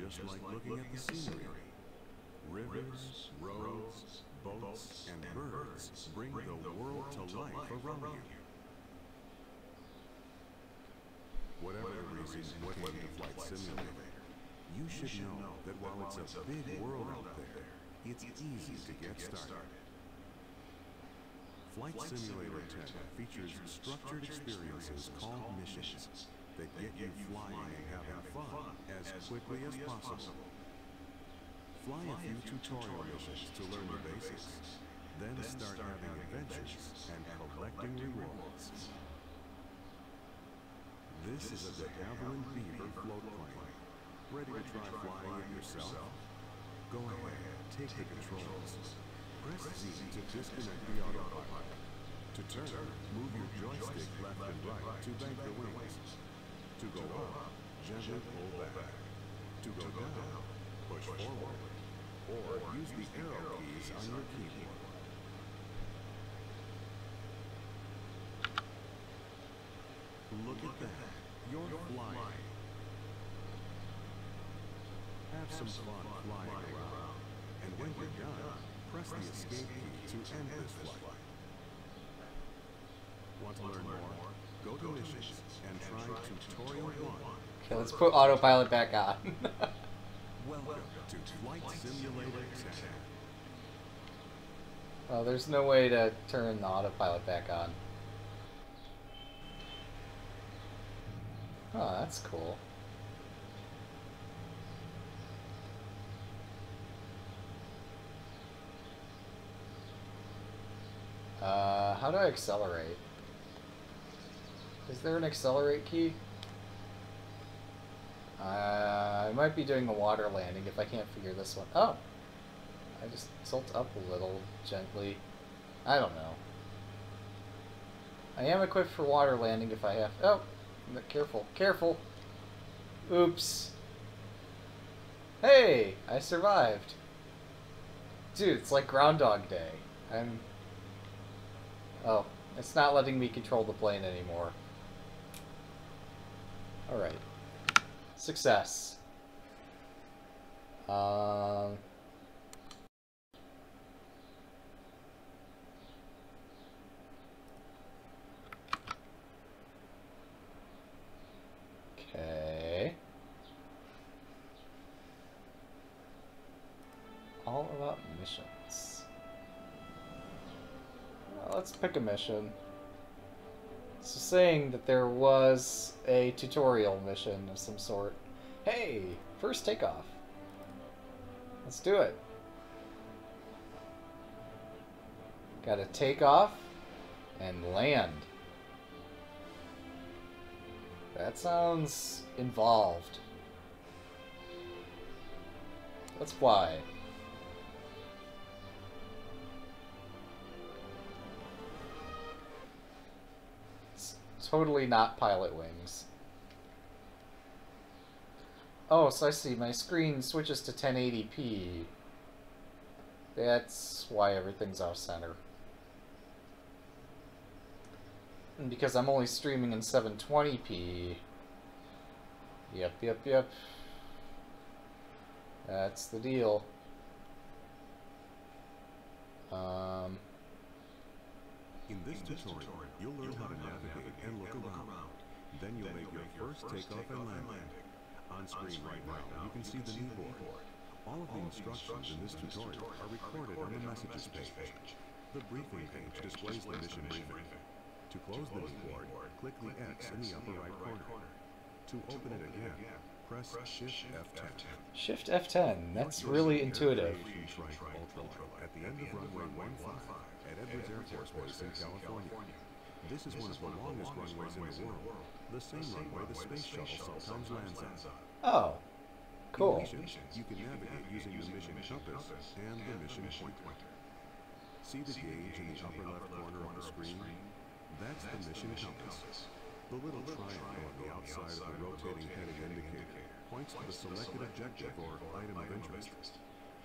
just like looking at the scenery. Rivers, roads, boats, and birds bring the world to life around you. Whatever the reason what came to Flight Simulator, you should know that while it's a big world out there, it's easy to get started. Flight Simulator 10 features structured experiences called missions that get you flying and having fun as quickly as possible. Fly a few tutorial missions to learn the basics, then start having adventures and collecting rewards. This is a de Havilland Beaver float plane. Ready to try flying it yourself? Go ahead, take the controls. Press Z to disconnect the autopilot. To turn, move your joystick left and right to bank the wings. To go up, gently pull back. To go down, push forward. Or use the arrow keys on your keyboard. Look at that. You're flying. Have some fun flying around. And when you're done, press the escape key to end this flight. Want to learn more? Go to missions and try to tutorial 1. Okay, let's put autopilot back on. Welcome to Flight Simulator 10. oh, there's no way to turn the autopilot back on. Oh, that's cool. Uh, how do I accelerate? Is there an accelerate key? Uh, I might be doing a water landing if I can't figure this one. Oh! I just tilt up a little gently. I don't know. I am equipped for water landing if I have. Oh! Careful, careful! Oops! Hey! I survived! Dude, it's like Groundhog Day. I'm. Oh, it's not letting me control the plane anymore. Alright. Success. Um. Okay. All about missions. Well, let's pick a mission. So saying that there was a tutorial mission of some sort. Hey, first takeoff. Let's do it. Gotta take off and land. That sounds involved. Let's fly. Totally not Pilotwings. Oh, so I see. My screen switches to 1080p. That's why everything's off center. And because I'm only streaming in 720p. Yep, yep, yep. That's the deal. Um, In this tutorial, you'll learn how to navigate and look around. Then you'll make your first takeoff and landing. On screen right now, you can see the knee board. All of the instructions in this tutorial are recorded on the messages page. The briefing page displays the mission briefing. To close the knee board, click the X in the upper right corner. To open it again, press Shift F10. Shift F10. That's really intuitive. At the end of runway 15 at Edwards Air Force Base in California. This is one of the longest runways in the world. The same runway the space shuttle sometimes lands on. Oh, cool. In you can navigate using the mission compass and the mission pointer. See the gauge in the upper left corner of the screen? That's the mission compass. The little triangle on the outside of the rotating heading indicator points to the selected objective or item of interest.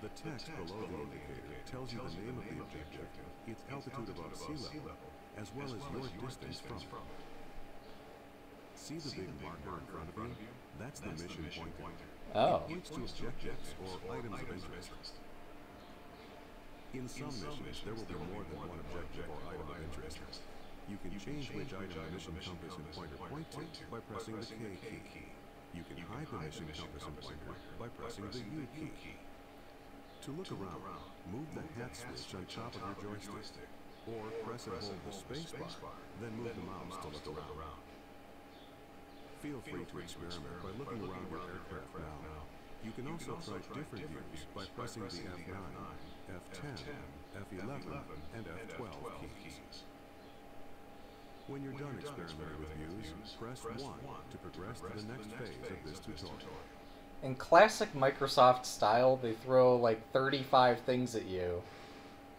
The text below the indicator tells you the name of the objective, its altitude above sea level, as well as your distance from it. See the big marker in front of you? That's the mission pointer. Oh. It points to objectives or items of interest. In some missions, there will be more than one objective or item of interest. You can change which item the mission compass and pointer point to by pressing the K key. You can hide the mission compass and pointer by pressing the U key. To look around, move the hat switch on top of your joystick, or press and hold the space bar, then move the mouse to look around. Feel free to experiment by looking around your aircraft now. You can also try different views by pressing the F9, F10, F11, and F12 keys. When you're done experimenting with views, press 1 to progress to the next phase of this tutorial. In classic Microsoft style, they throw like 35 things at you.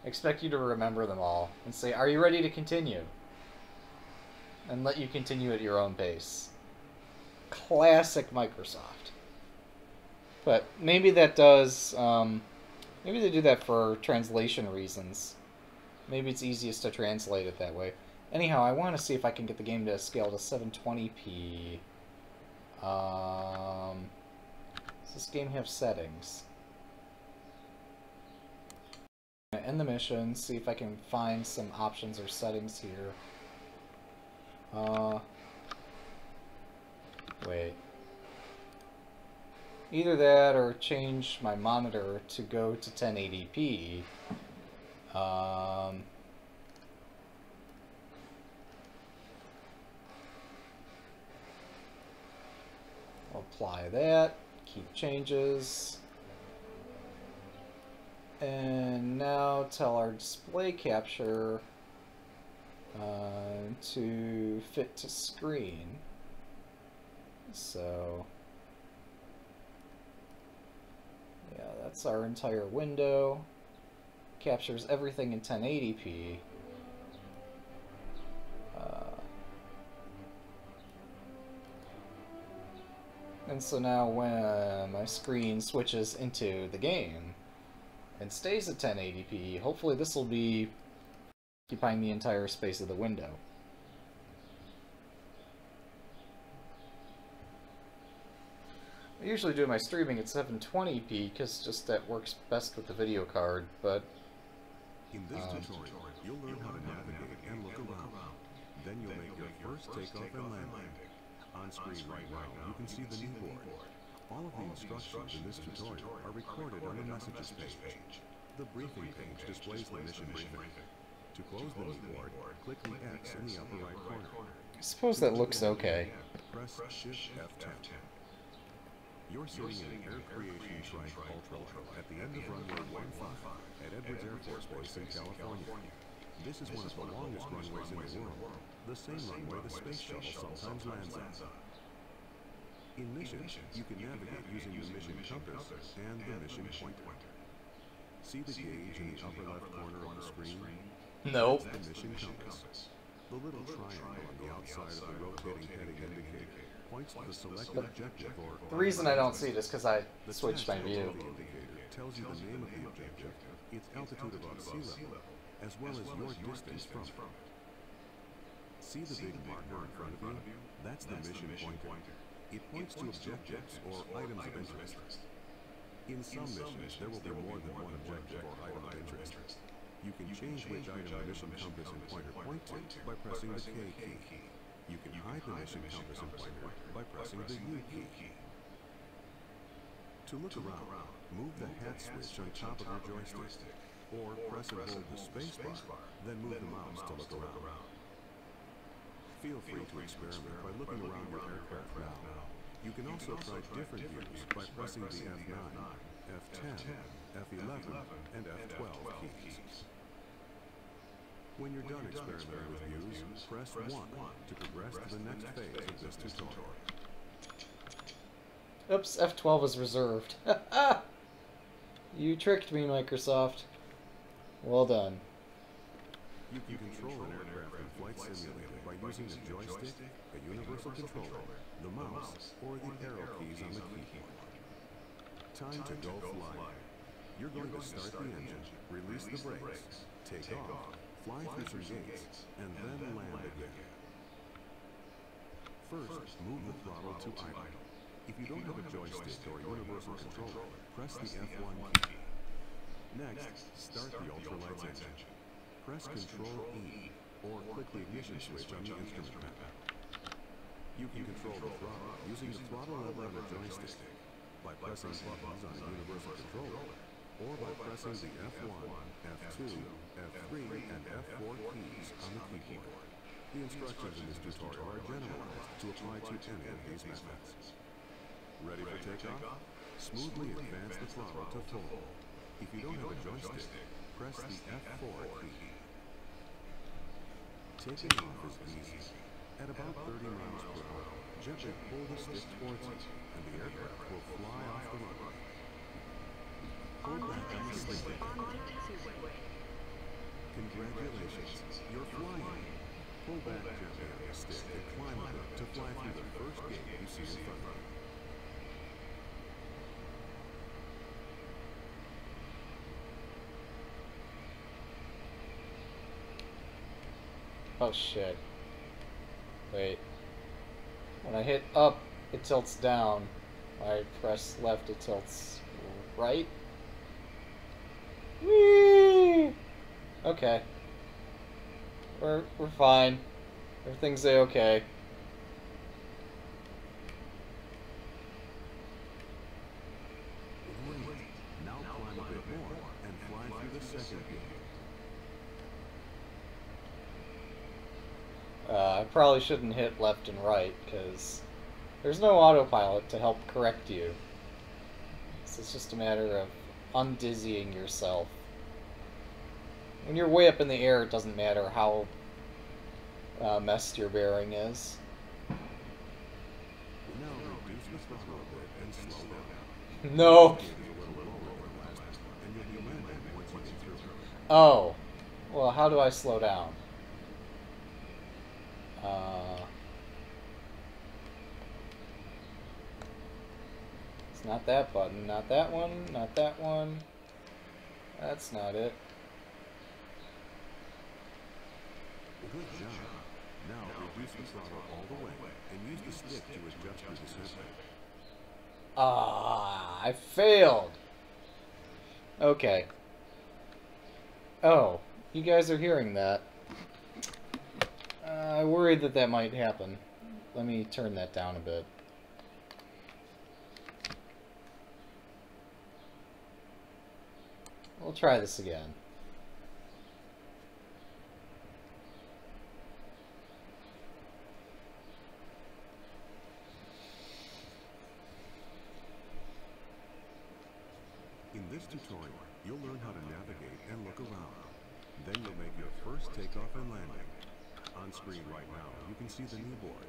Expect you to remember them all and say, Are you ready to continue? And let you continue at your own pace. Classic Microsoft. But maybe that does. Um, maybe they do that for translation reasons. Maybe it's easiest to translate it that way. Anyhow, I want to see if I can get the game to scale to 720p. Um, does this game have settings? End the mission, see if I can find some options or settings here. Uh, wait. Either that or change my monitor to go to 1080p. Um, apply that, keep changes. And now tell our display capture uh, to fit to screen. So, yeah, that's our entire window. Captures everything in 1080p. Uh, and so now when my screen switches into the game and stays at 1080p, hopefully this will be occupying the entire space of the window. I usually do my streaming at 720p because just that works best with the video card, but In this Um, tutorial, you'll learn how to navigate and look around. Then you'll make your first takeoff and landing. On screen right now, you can see the knee board. All of the instructions in this tutorial are recorded on the messages page. The briefing page displays the mission briefing. To close the knee board, click the X in the upper right corner. I suppose that looks okay. Press Shift F10. You're sitting in Air Creation Trike Ultralight at the end of runway 15 at Edwards Air Force Base in California. This is one of the longest runways in the world, the same runway the space shuttle sometimes lands on. In missions, you can navigate using the mission compass and the mission pointer. See the gauge in the upper left corner of the screen? Nope. The mission compass. The little triangle on the outside of the rotating heading indicator points to the selected objective or The reason I don't see it is because I the switched my text view. the indicator tells you the name of the objective, its altitude above sea level, as well as your distance from it. See the big marker in front of you? That's the mission pointer. It points to objectives or items of interest. In some missions, there will be more than one objective or item of interest. You can change which item the mission compass and pointer point to by pressing the K key. You can hide the mission compass and pointer by pressing the U key. To look around, move the hat switch on top of your joystick, or press and hold the space bar, then move the mouse to look around. Feel free to experiment by looking around your aircraft now. You can also try different views by pressing the F9, F10, F11, and F12 keys. When you're done experimenting with views, press 1 to progress to the next phase of this tutorial. Oops, F12 is reserved. you tricked me, Microsoft. Well done. You can control an aircraft in Flight Simulator by using the joystick, a universal controller, the mouse, or the arrow keys on the keyboard. Time to go fly. You're going to start the engine, release the brakes, take off, fly through some gates, and then land again. First, move the throttle to idle. If you don't have a joystick or universal controller, press the F1 key. Next, start the ultralights engine. Press Control E, or click the ignition switch on the instrument panel. You can control the throttle using the throttle lever on the joystick, by pressing buttons on a universal controller, or by pressing the F1, F2, F3, and F4 keys on the keyboard. The instructions in this tutorial are generalized to apply to any of these methods. Ready for takeoff? Smoothly advance the throttle to full. If you don't have a joystick, press the F4 key. Taking off is easy. At about 30 miles per hour, gently pull the stick towards you, and the aircraft will fly off the runway. Pull back on the stick. Congratulations, you're flying. Pull back gently on the stick and climb up to fly through the first gate you see in front of you. Oh shit. Wait. When I hit up, it tilts down. When I press left, it tilts right. Whee! Okay. We're we're fine. Everything's a okay. Great. Now climb a bit more and fly through the second gate. Uh, I probably shouldn't hit left and right because there's no autopilot to help correct you. So it's just a matter of undizzying yourself. When you're way up in the air, it doesn't matter how uh, messed your bearing is. Now reduce the throttle a bit and slow down. No. Gate is a little lower than last, and you'll be landing once you get through. Oh. Well, how do I slow down? Uh, it's not that button. Not that one. Not that one. That's not it. Good job. Now reduce the throttle all the way and use the stick to adjust your descent. Ah, I failed. Okay. Oh, you guys are hearing that. Uh, I worried that that might happen. Let me turn that down a bit. We'll try this again. In this tutorial, you'll learn how to navigate and look around. Then you'll make your first takeoff and landing. On screen right now, you can see the knee board.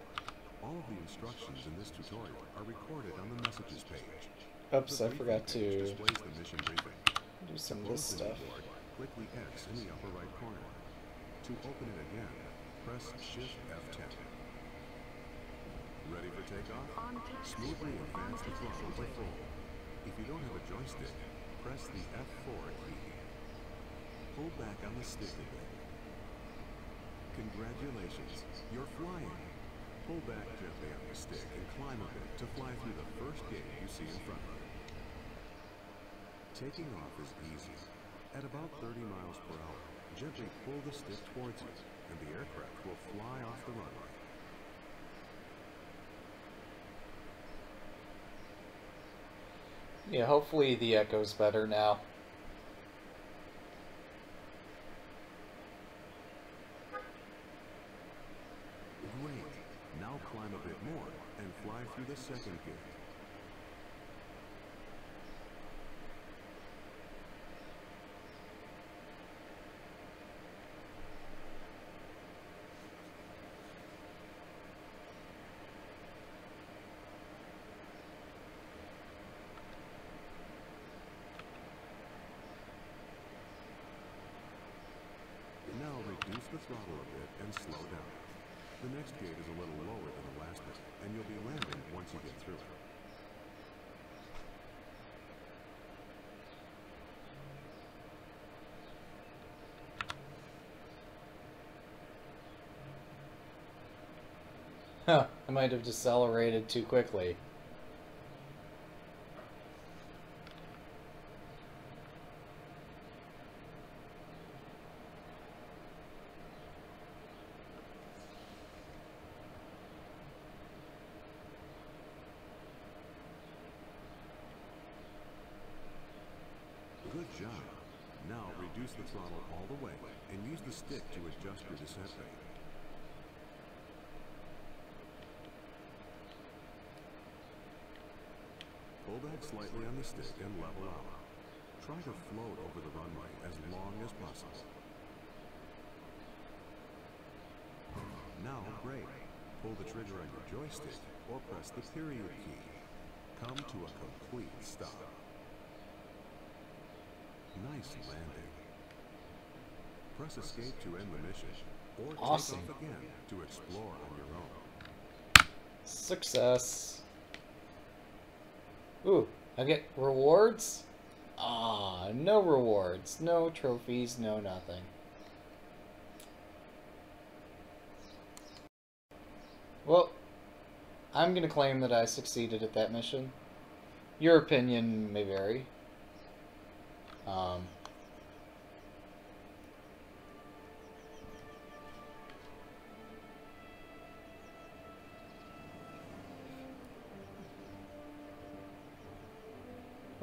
All of the instructions in this tutorial are recorded on the messages page. Oops, I forgot to the mission briefing. do some of this close the knee stuff. click the X in the upper right corner. To open it again, press Shift F10. Ready for takeoff? Smoothly advance the throttle to full. If you don't have a joystick, press the F4 key. Pull back on the stick a bit. Congratulations, you're flying. Pull back gently on the stick and climb a bit to fly through the first gate you see in front of you. Taking off is easy. At about 30 miles per hour, gently pull the stick towards you, and the aircraft will fly off the runway. Yeah, hopefully the echo's better now. Great. Now climb a bit more and fly through the second gate. I might have decelerated too quickly. Good job. Now reduce the throttle all the way and use the stick to adjust your descent rate. Pull slightly on the stick and level out. Try to float over the runway as long as possible. Now brake. Pull the trigger on your joystick or press the period key. Come to a complete stop. Nice landing. Press escape to end the mission, or Awesome. take off again to explore on your own. Success. Ooh, I get rewards? Ah, no rewards. No trophies, no nothing. Well, I'm gonna claim that I succeeded at that mission. Your opinion may vary. Um,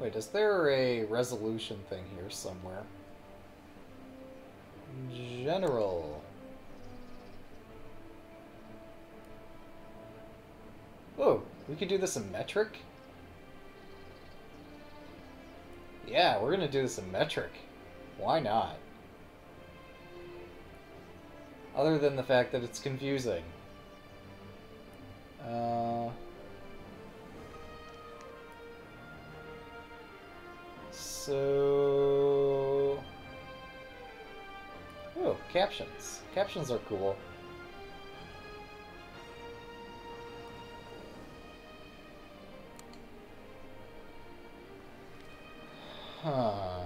wait, is there a resolution thing here somewhere? General. Oh, we could do this in metric? Yeah, we're gonna do this in metric. Why not? Other than the fact that it's confusing. Uh... So... Oh, captions. Captions are cool. Huh.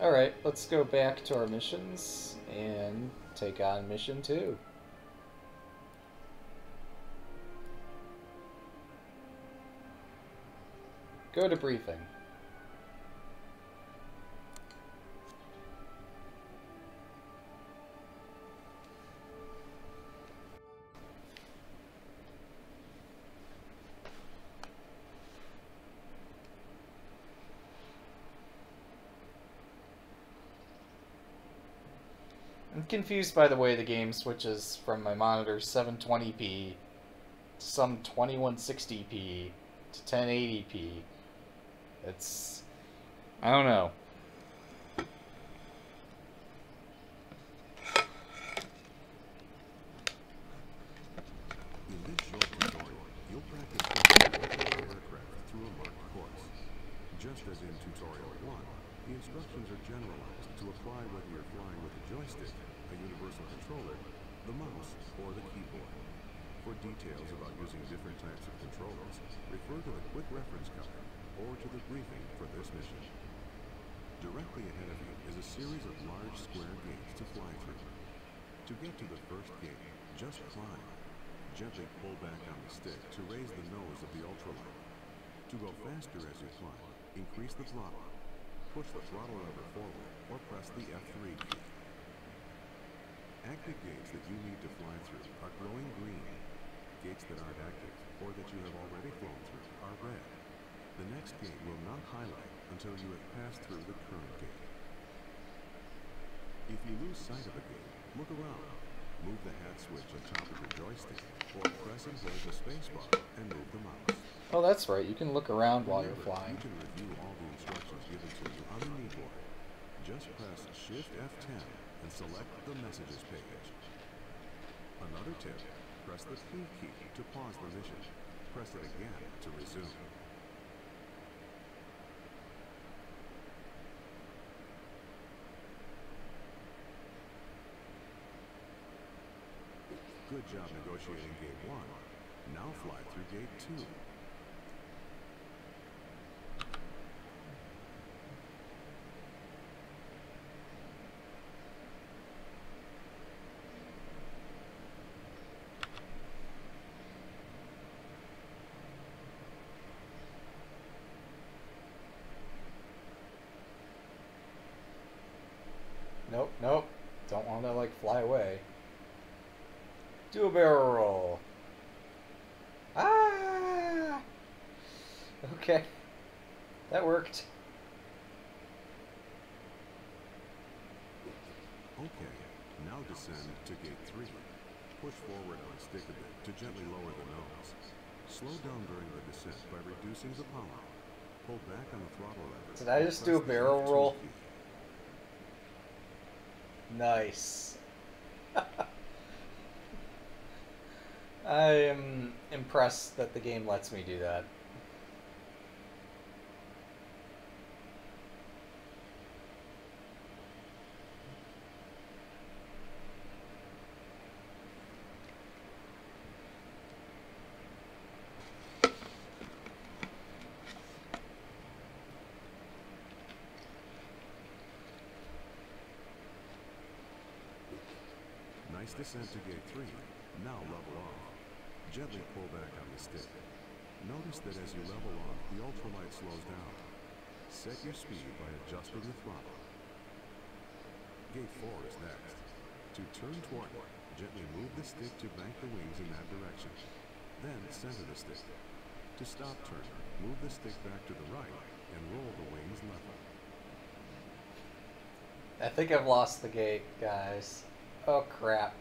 Alright, let's go back to our missions and take on mission two. Go to briefing. I'm confused by the way the game switches from my monitor 720p to some 2160p to 1080p. It's. I don't know. In this short tutorial, you'll practice controlling your aircraft through a marked course. Just as in Tutorial 1, the instructions are generalized to apply whether you're flying with a joystick, a universal controller, the mouse, or the keyboard. For details about using different types of controllers, refer to the quick reference card or to the briefing for this mission. Directly ahead of you is a series of large square gates to fly through. To get to the first gate, just climb. Gently pull back on the stick to raise the nose of the ultralight. To go faster as you climb, increase the throttle. Push the throttle lever forward or press the F3 key. Active gates that you need to fly through are glowing green. Gates that aren't active or that you have already flown through are red. The next gate will not highlight until you have passed through the current gate. If you lose sight of a gate, look around. Move the hat switch on top of your joystick, or press and hold the spacebar and move the mouse. Oh, that's right. You can look around while you're flying. You can review all the instructions given to you on the kneeboard. Just press Shift F10 and select the Messages page. Another tip, press the P key to pause the mission. Press it again to resume. Good job negotiating Gate 1. Now fly through Gate 2. Nope, nope. Don't want to like fly away. Do a barrel roll. Ah! Okay. That worked. Okay, now descend to gate 3. Push forward on stick a bit to gently lower the nose. Slow down during the descent by reducing the power. Pull back on the throttle lever. Did I just do a barrel roll? Nice. I am impressed that the game lets me do that. Nice descent to gate 3. Now level off. Gently pull back on the stick. Notice that as you level off, the ultralight slows down. Set your speed by adjusting the throttle. Gate 4 is next. To turn toward it, gently move the stick to bank the wings in that direction. Then center the stick. To stop turn, move the stick back to the right and roll the wings level. I think I've lost the gate, guys. Oh crap.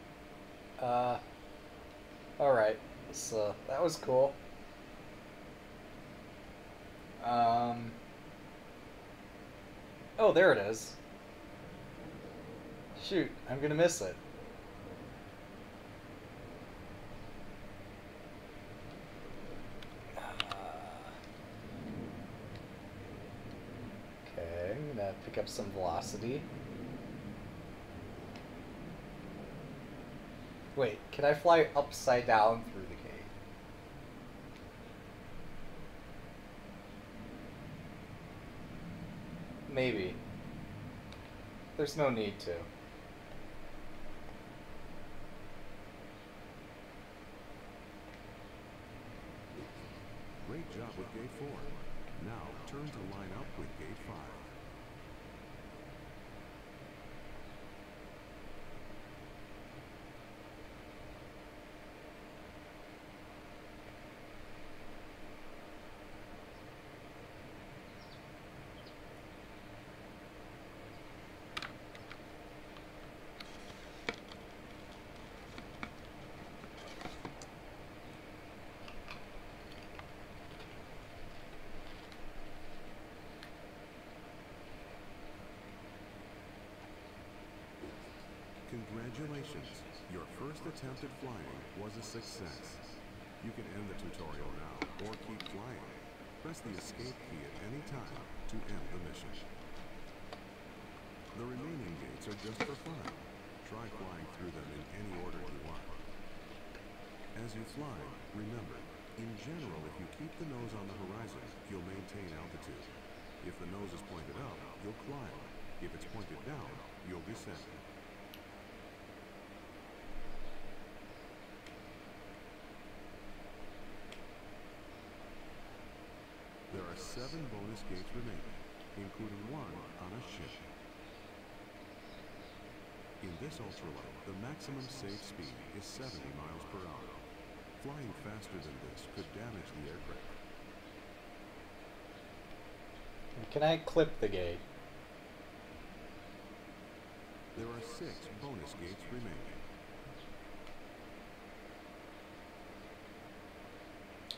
Uh. Alright. So that was cool. Um. Oh, there it is. Shoot, I'm gonna miss it. Okay, I'm gonna pick up some velocity. Wait, can I fly upside down through the gate? Maybe. There's no need to. Great job with gate 4. Now turn to line up with gate 5. Congratulations! Your first attempt at flying was a success. You can end the tutorial now, or keep flying. Press the escape key at any time to end the mission. The remaining gates are just for fun. Try flying through them in any order you want. As you fly, remember, in general, if you keep the nose on the horizon, you'll maintain altitude. If the nose is pointed up, you'll climb. If it's pointed down, you'll descend. There are seven bonus gates remaining, including one on a ship. In this ultralight, the maximum safe speed is 70 miles per hour. Flying faster than this could damage the aircraft. Can I clip the gate? There are six bonus gates remaining.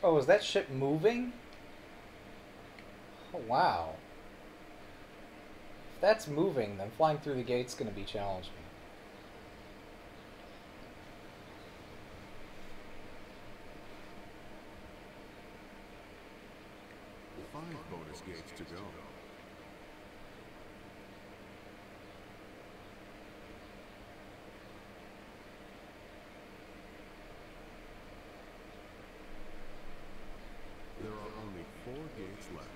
Oh, is that ship moving? Wow. If that's moving, then flying through the gate's going to be challenging. Five bonus gates to go. There are only four gates left.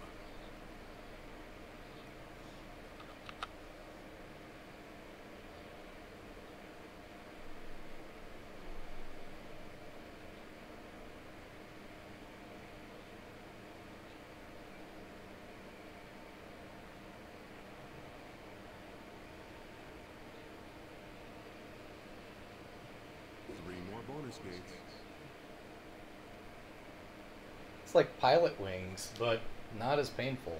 It's like Pilotwings, but not as painful.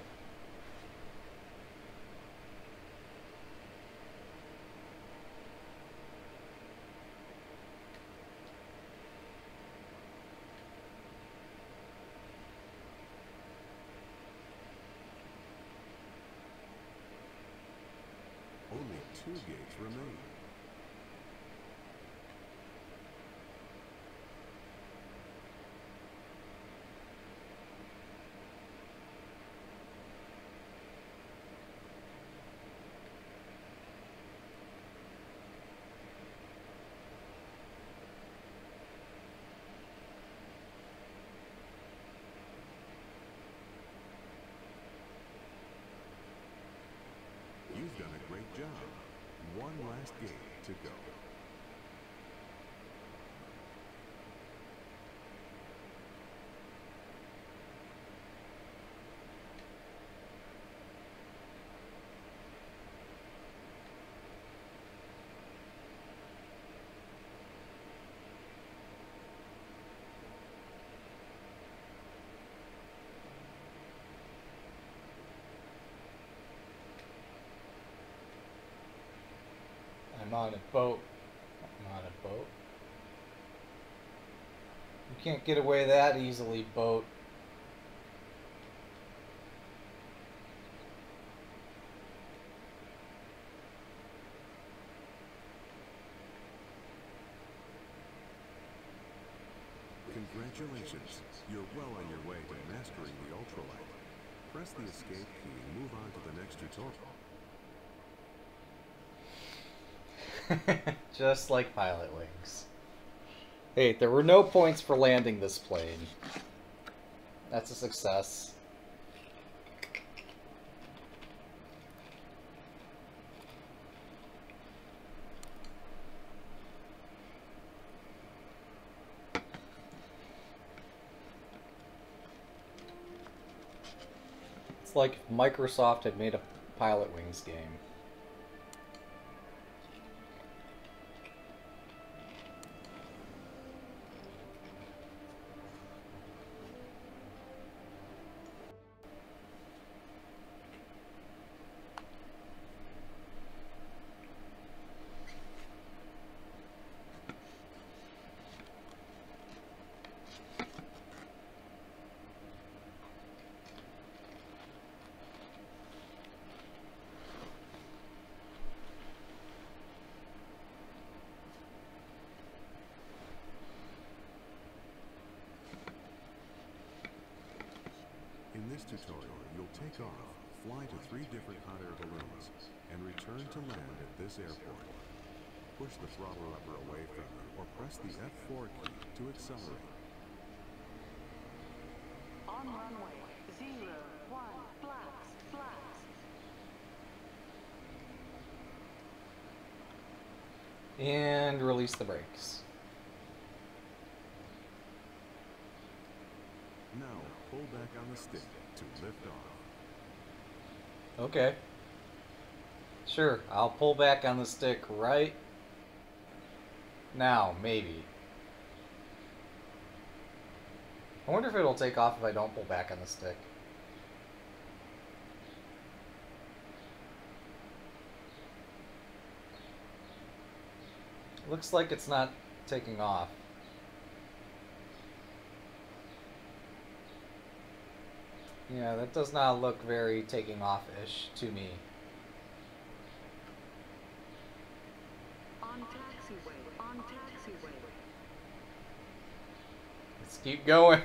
Only two gates remain. You've done a great job. One last gate to go. I'm on a boat. I'm on a boat. You can't get away that easily, boat. Congratulations. You're well on your way to mastering the ultralight. Press the escape key and move on to the next tutorial. Just like Pilotwings. Hey, there were no points for landing this plane. That's a success. It's like Microsoft had made a Pilotwings game. In this tutorial, you'll take off, fly to three different hot air balloons, and return to land at this airport. Push the throttle lever away from you, or press the F4 key to accelerate. On runway, zero, one, flaps, flaps. The brakes. Now, pull back on the stick to lift off. Okay. Sure, I'll pull back on the stick right now, maybe. I wonder if it'll take off if I don't pull back on the stick. Looks like it's not taking off. Yeah, that does not look very taking off-ish to me. On taxiway, on taxiway. Let's keep going.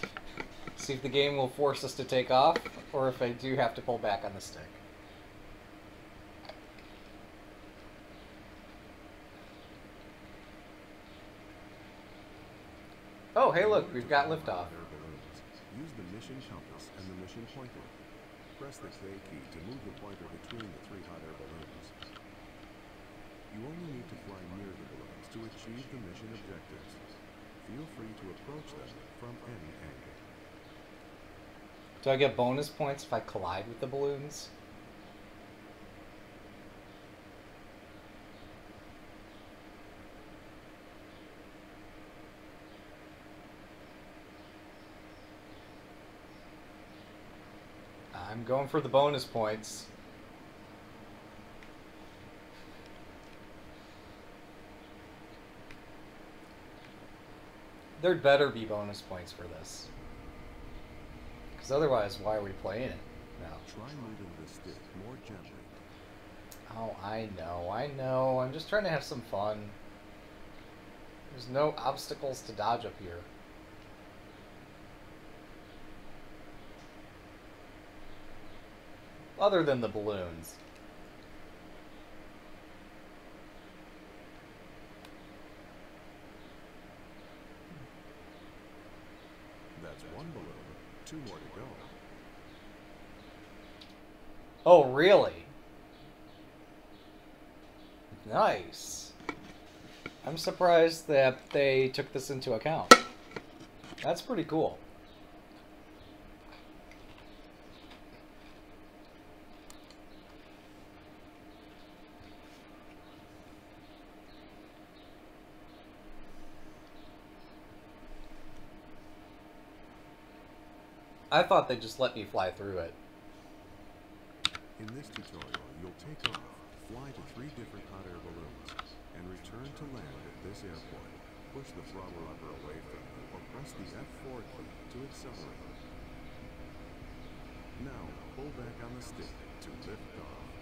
See if the game will force us to take off, or if I do have to pull back on the stick. Oh, hey look, we've got liftoff. Hot air balloons. Use the mission compass and the mission pointer. Press the K key to move the pointer between the three hot air balloons. You only need to fly near the balloons to achieve the mission objectives. Feel free to approach them from any angle. Do I get bonus points if I collide with the balloons? I'm going for the bonus points. There'd better be bonus points for this. Because otherwise, why are we playing it now? Try moving the stick more gently. Oh, I know, I know. I'm just trying to have some fun. There's no obstacles to dodge up here. Other than the balloons. That's one balloon. Two more to go. Oh, really? Nice. I'm surprised that they took this into account. That's pretty cool. I thought they'd just let me fly through it. In this tutorial, you'll take off, fly to three different hot air balloons, and return to land at this airport. Push the throttle lever away from you, or press the F4 key to accelerate. Now, pull back on the stick to lift off.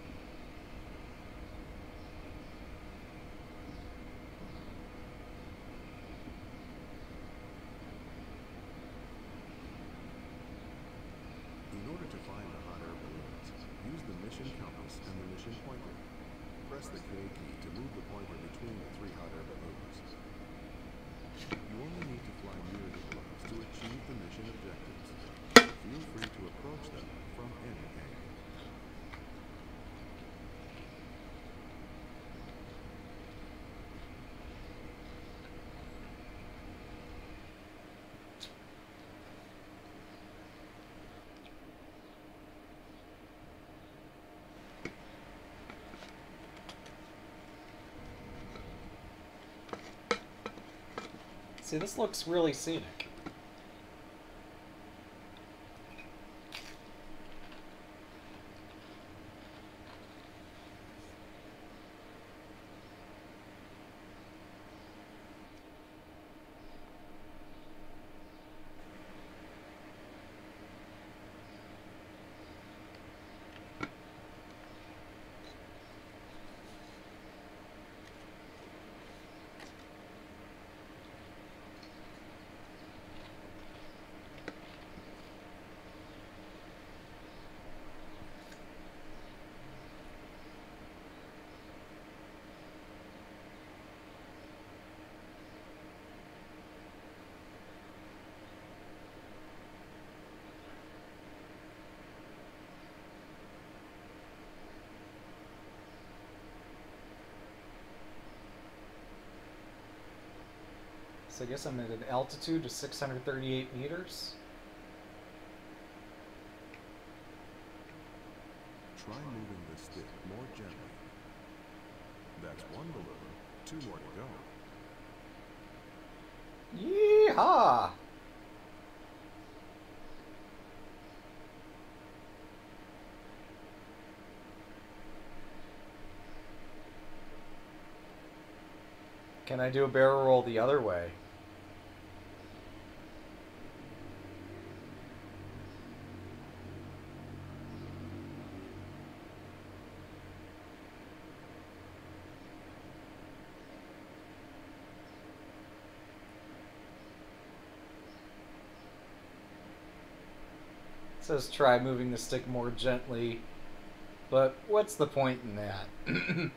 In order to find the hot air balloons, use the mission compass and the mission pointer. Press the K key to move the pointer between the three hot air balloons. You only need to fly near the balloons to achieve the mission objectives. Feel free to approach them from any angle. See, this looks really scenic. So I guess I'm at an altitude of 638 meters. Try moving the stick more gently. That's one balloon. Two more to go. Yeehaw! Can I do a barrel roll the other way? Says try moving the stick more gently, but what's the point in that?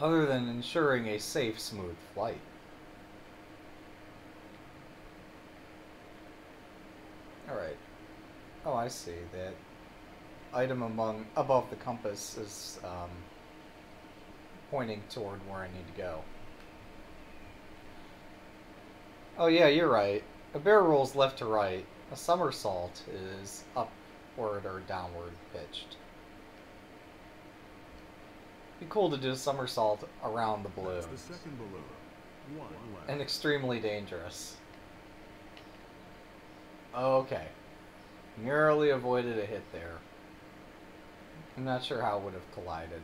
Other than ensuring a safe, smooth flight. Alright. Oh, I see. That item among above the compass is um, pointing toward where I need to go. Oh yeah, you're right. A bear rolls left to right. A somersault is upward or downward pitched. Be cool to do a somersault around the balloon. The second balloon. One. And extremely dangerous. Okay. Narrowly avoided a hit there. I'm not sure how it would have collided.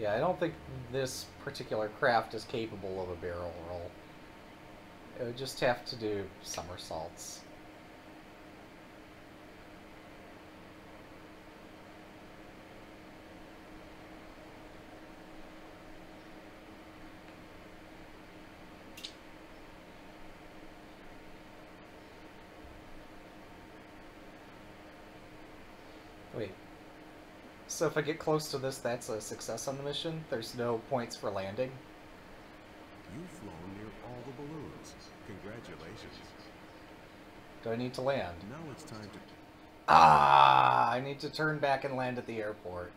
Yeah, I don't think this particular craft is capable of a barrel roll. It would just have to do somersaults. Wait. So if I get close to this, that's a success on the mission? There's no points for landing? You've flown near all the balloons. Congratulations. Do I need to land? Now it's time to Ah, I need to turn back and land at the airport.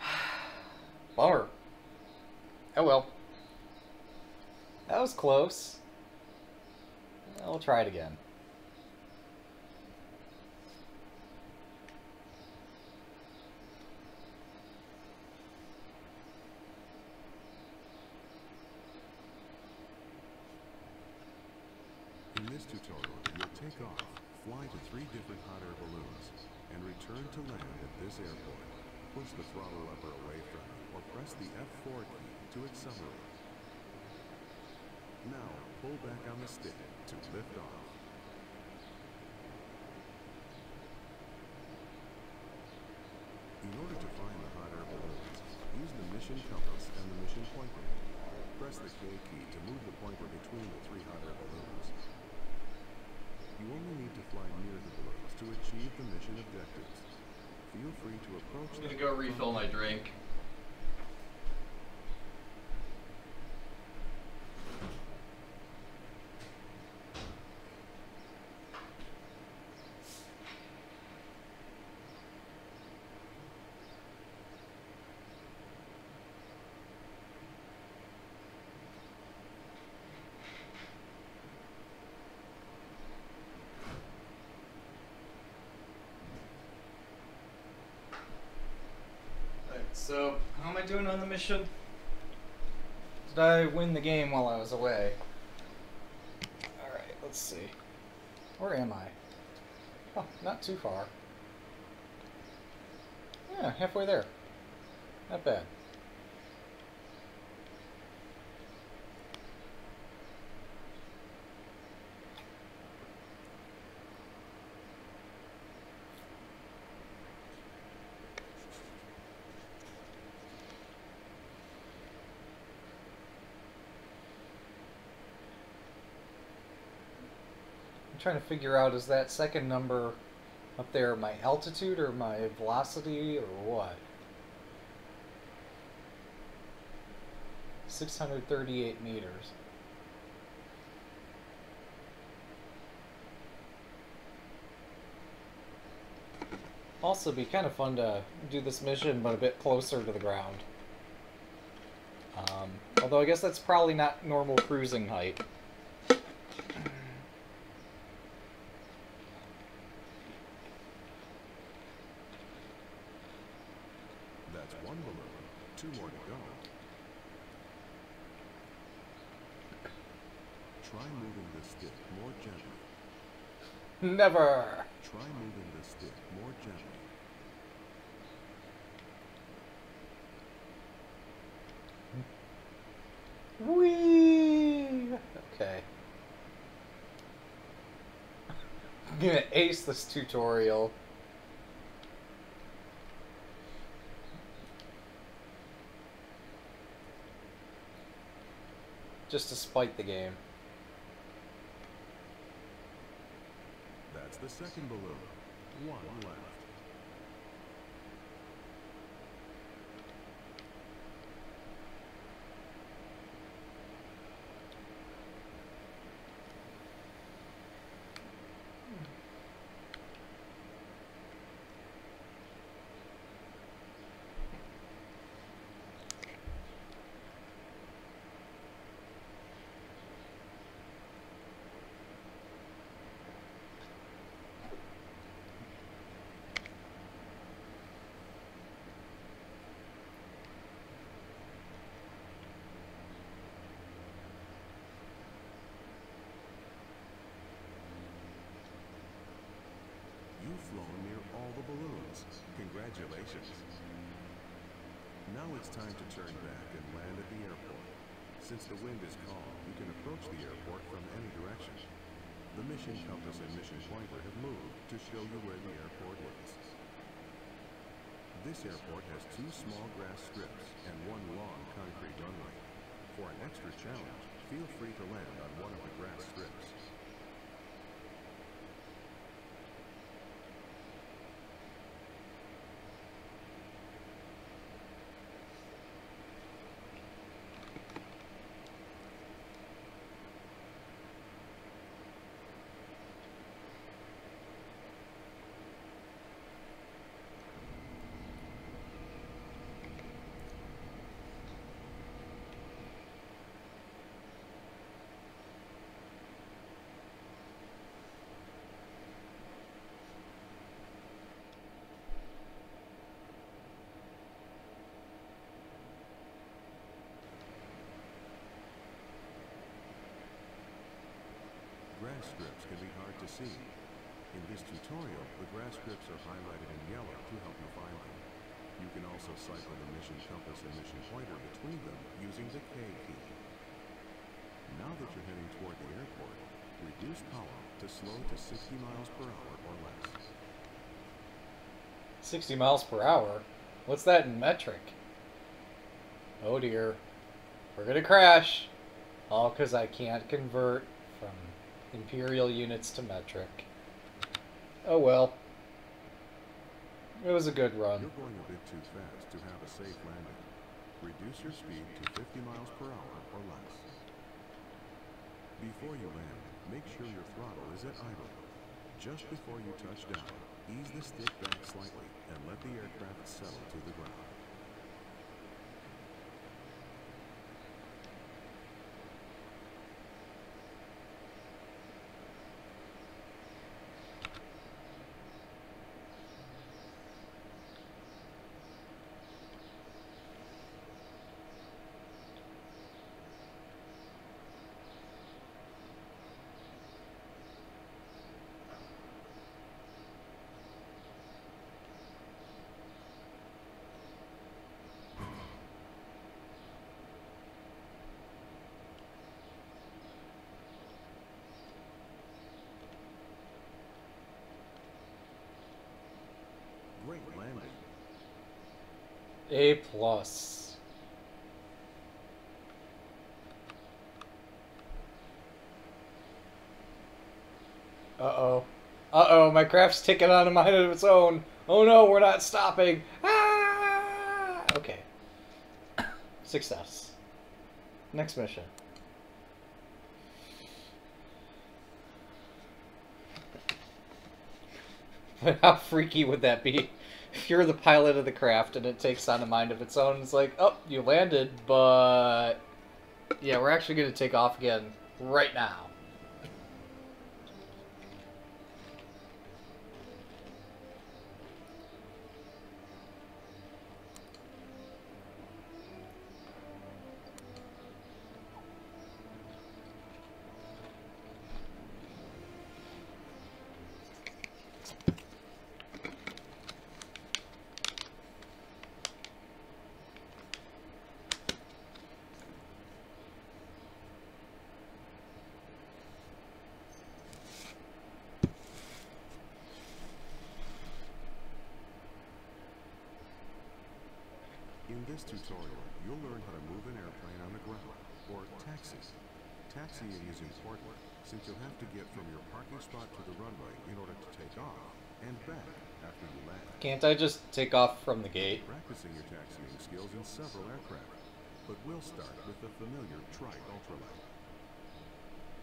Bummer. Oh well. That was close. I'll try it again. In this tutorial, you'll take off, fly to three different hot air balloons, and return to land at this airport. Push the throttle lever away from or press the F4 key to accelerate. Now, pull back on the stick to lift off. In order to find the hot air balloons, use the mission compass and the mission pointer. Press the K key to move the pointer between the three hot air balloons. You only need to fly near the balloons to achieve the mission objectives. Feel free to approach I'm gonna go refill my drink. Alright, so how am I doing on the mission? Did I win the game while I was away? Alright, let's see. Where am I? Oh, not too far. Yeah, halfway there. Not bad. Trying to figure out is that second number up there my altitude or my velocity or what? 638 meters. Also, be kind of fun to do this mission, but a bit closer to the ground. Um, although I guess that's probably not normal cruising height. That's one balloon. Two more to go. Try moving the stick more gently. Never! Try moving the stick more gently. Whee! Okay. I'm gonna ace this tutorial. Just to spite the game. That's the second balloon. One left. Congratulations. Now it's time to turn back and land at the airport. Since the wind is calm, you can approach the airport from any direction. The mission compass and mission pointer have moved to show you where the airport is. This airport has two small grass strips and one long concrete runway. For an extra challenge, feel free to land on one of the grass strips. Grass strips can be hard to see. In this tutorial, the grass strips are highlighted in yellow to help you find them. You can also cycle the mission compass and mission pointer between them using the K key. Now that you're heading toward the airport, reduce power to slow to 60 miles per hour or less. 60 miles per hour? What's that in metric? Oh dear. We're gonna crash. All because I can't convert imperial units to metric. Oh well. It was a good run. You're going a bit too fast to have a safe landing. Reduce your speed to 50 miles per hour or less. Before you land, make sure your throttle is at idle. Just before you touch down, ease the stick back slightly and let the aircraft settle to the ground. Great landing. A plus. Uh oh. Uh oh, my craft's ticking on a mind of its own. Oh no, we're not stopping. Ah! Okay. Success. Next mission. How freaky would that be? You're the pilot of the craft and it takes on a mind of its own, it's like, oh, you landed, but yeah, we're actually going to take off again right now. In this tutorial, you'll learn how to move an airplane on the ground, or taxi. Taxiing is important, since you'll have to get from your parking spot to the runway in order to take off, and back after you land. Can't I just take off from the gate? Practicing your taxiing skills in several aircraft, but we'll start with the familiar Trike Ultralight.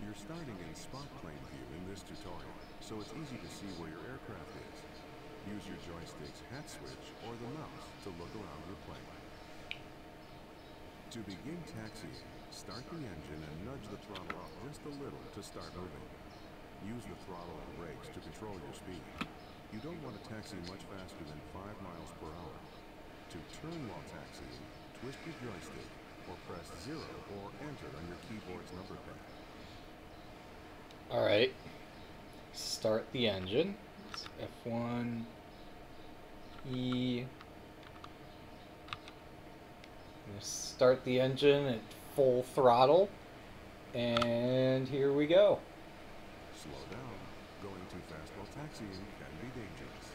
You're starting in spot plane view in this tutorial, so it's easy to see where your aircraft is. Use your joystick's hat switch or the mouse to look around your plane. To begin taxiing, start the engine and nudge the throttle up just a little to start moving. Use the throttle and brakes to control your speed. You don't want a taxi much faster than 5 miles per hour. To turn while taxiing, twist your joystick or press 0 or enter on your keyboard's number pad. Alright. Start the engine. It's F1. E. Start the engine at full throttle. And here we go. Slow down. Going too fast while taxiing can be dangerous.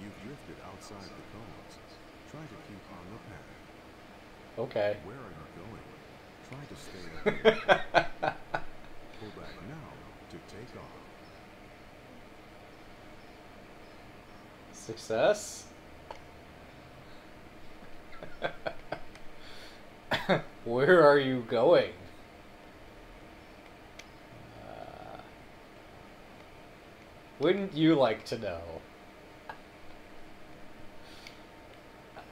You've drifted outside the cones. Try to keep on the path. Okay. Where are you going? Try to stay. Pull back now to take off. Success. Where are you going? Uh, wouldn't you like to know?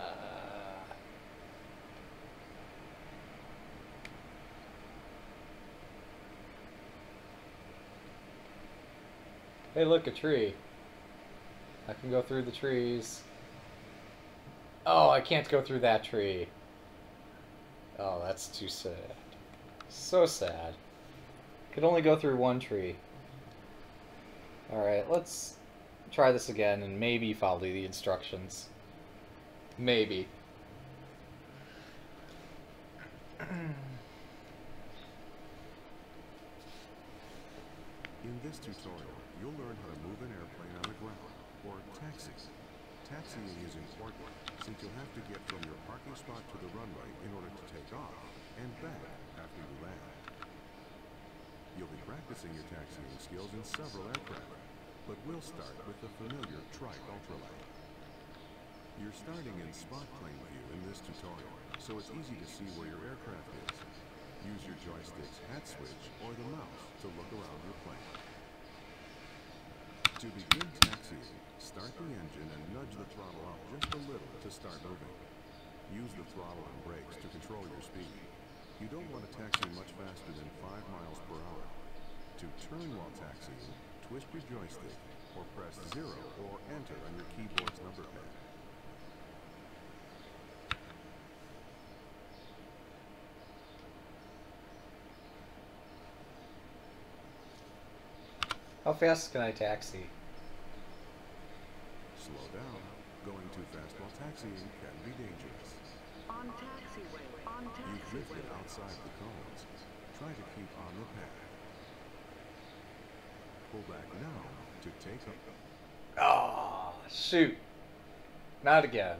Uh, hey, look, a tree. I can go through the trees. Oh, I can't go through that tree. Oh, that's too sad. So sad. Could only go through one tree. Alright, let's try this again and maybe follow the instructions. Maybe. In this tutorial, you'll learn how to move an airplane on the ground, or taxi. Taxiing is important, since you'll have to get from your parking spot to the runway in order to take off, and back after you land. You'll be practicing your taxiing skills in several aircraft, but we'll start with the familiar Trike Ultralight. You're starting in spot plane view in this tutorial, so it's easy to see where your aircraft is. Use your joystick's hat switch or the mouse to look around your plane. To begin taxiing, start the engine and nudge the throttle up just a little to start moving. Use the throttle and brakes to control your speed. You don't want to taxi much faster than 5 miles per hour. To turn while taxiing, twist your joystick or press 0 or enter on your keyboard's number pad. How fast can I taxi? Slow down. Going too fast while taxiing can be dangerous. On taxiway. You've drifted outside the cones. Try to keep on the path. Pull back now to take up. Oh, shoot. Not again.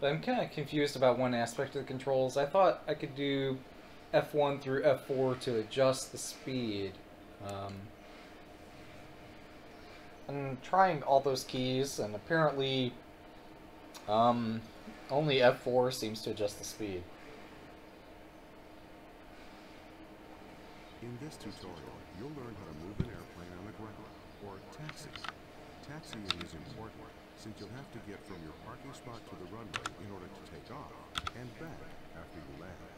But I'm kind of confused about one aspect of the controls. I thought I could do F1 through F4 to adjust the speed. Um, I'm trying all those keys, and apparently um, only F4 seems to adjust the speed. In this tutorial, you'll learn how to move an airplane on the ground, or taxi. Taxiing is important, since you'll have to get from your parking spot to the runway in order to take off, and back after you land.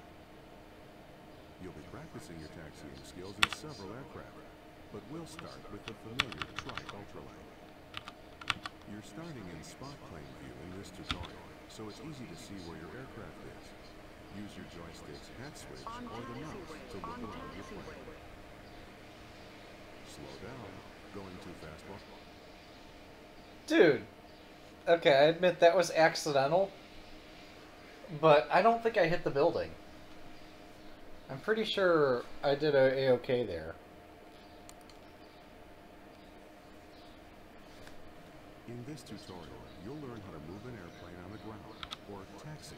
You'll be practicing your taxiing skills in several aircraft, but we'll start with the familiar Trike Ultralight. You're starting in spot plane view in this tutorial, so it's easy to see where your aircraft is. Use your joystick's hat switch On or the mouse to look around your taxiway. plane. Slow down. Going too fast while Dude. Okay, I admit that was accidental. But I don't think I hit the building. I'm pretty sure I did a A-okay there. In this tutorial, you'll learn how to move an airplane on the ground, or taxi.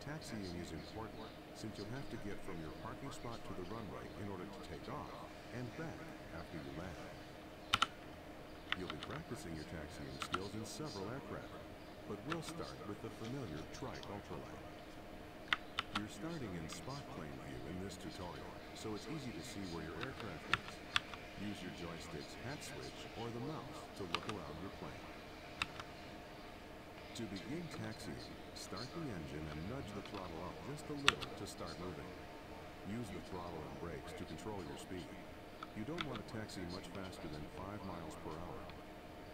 Taxiing is important, since you'll have to get from your parking spot to the runway in order to take off, and back after you land. You'll be practicing your taxiing skills in several aircraft, but we'll start with the familiar Trike Ultralight. You're starting in spot plane view in this tutorial, so it's easy to see where your aircraft is. Use your joystick's hat switch or the mouse to look around your plane. To begin taxiing, start the engine and nudge the throttle up just a little to start moving. Use the throttle and brakes to control your speed. You don't want to taxi much faster than 5 miles per hour.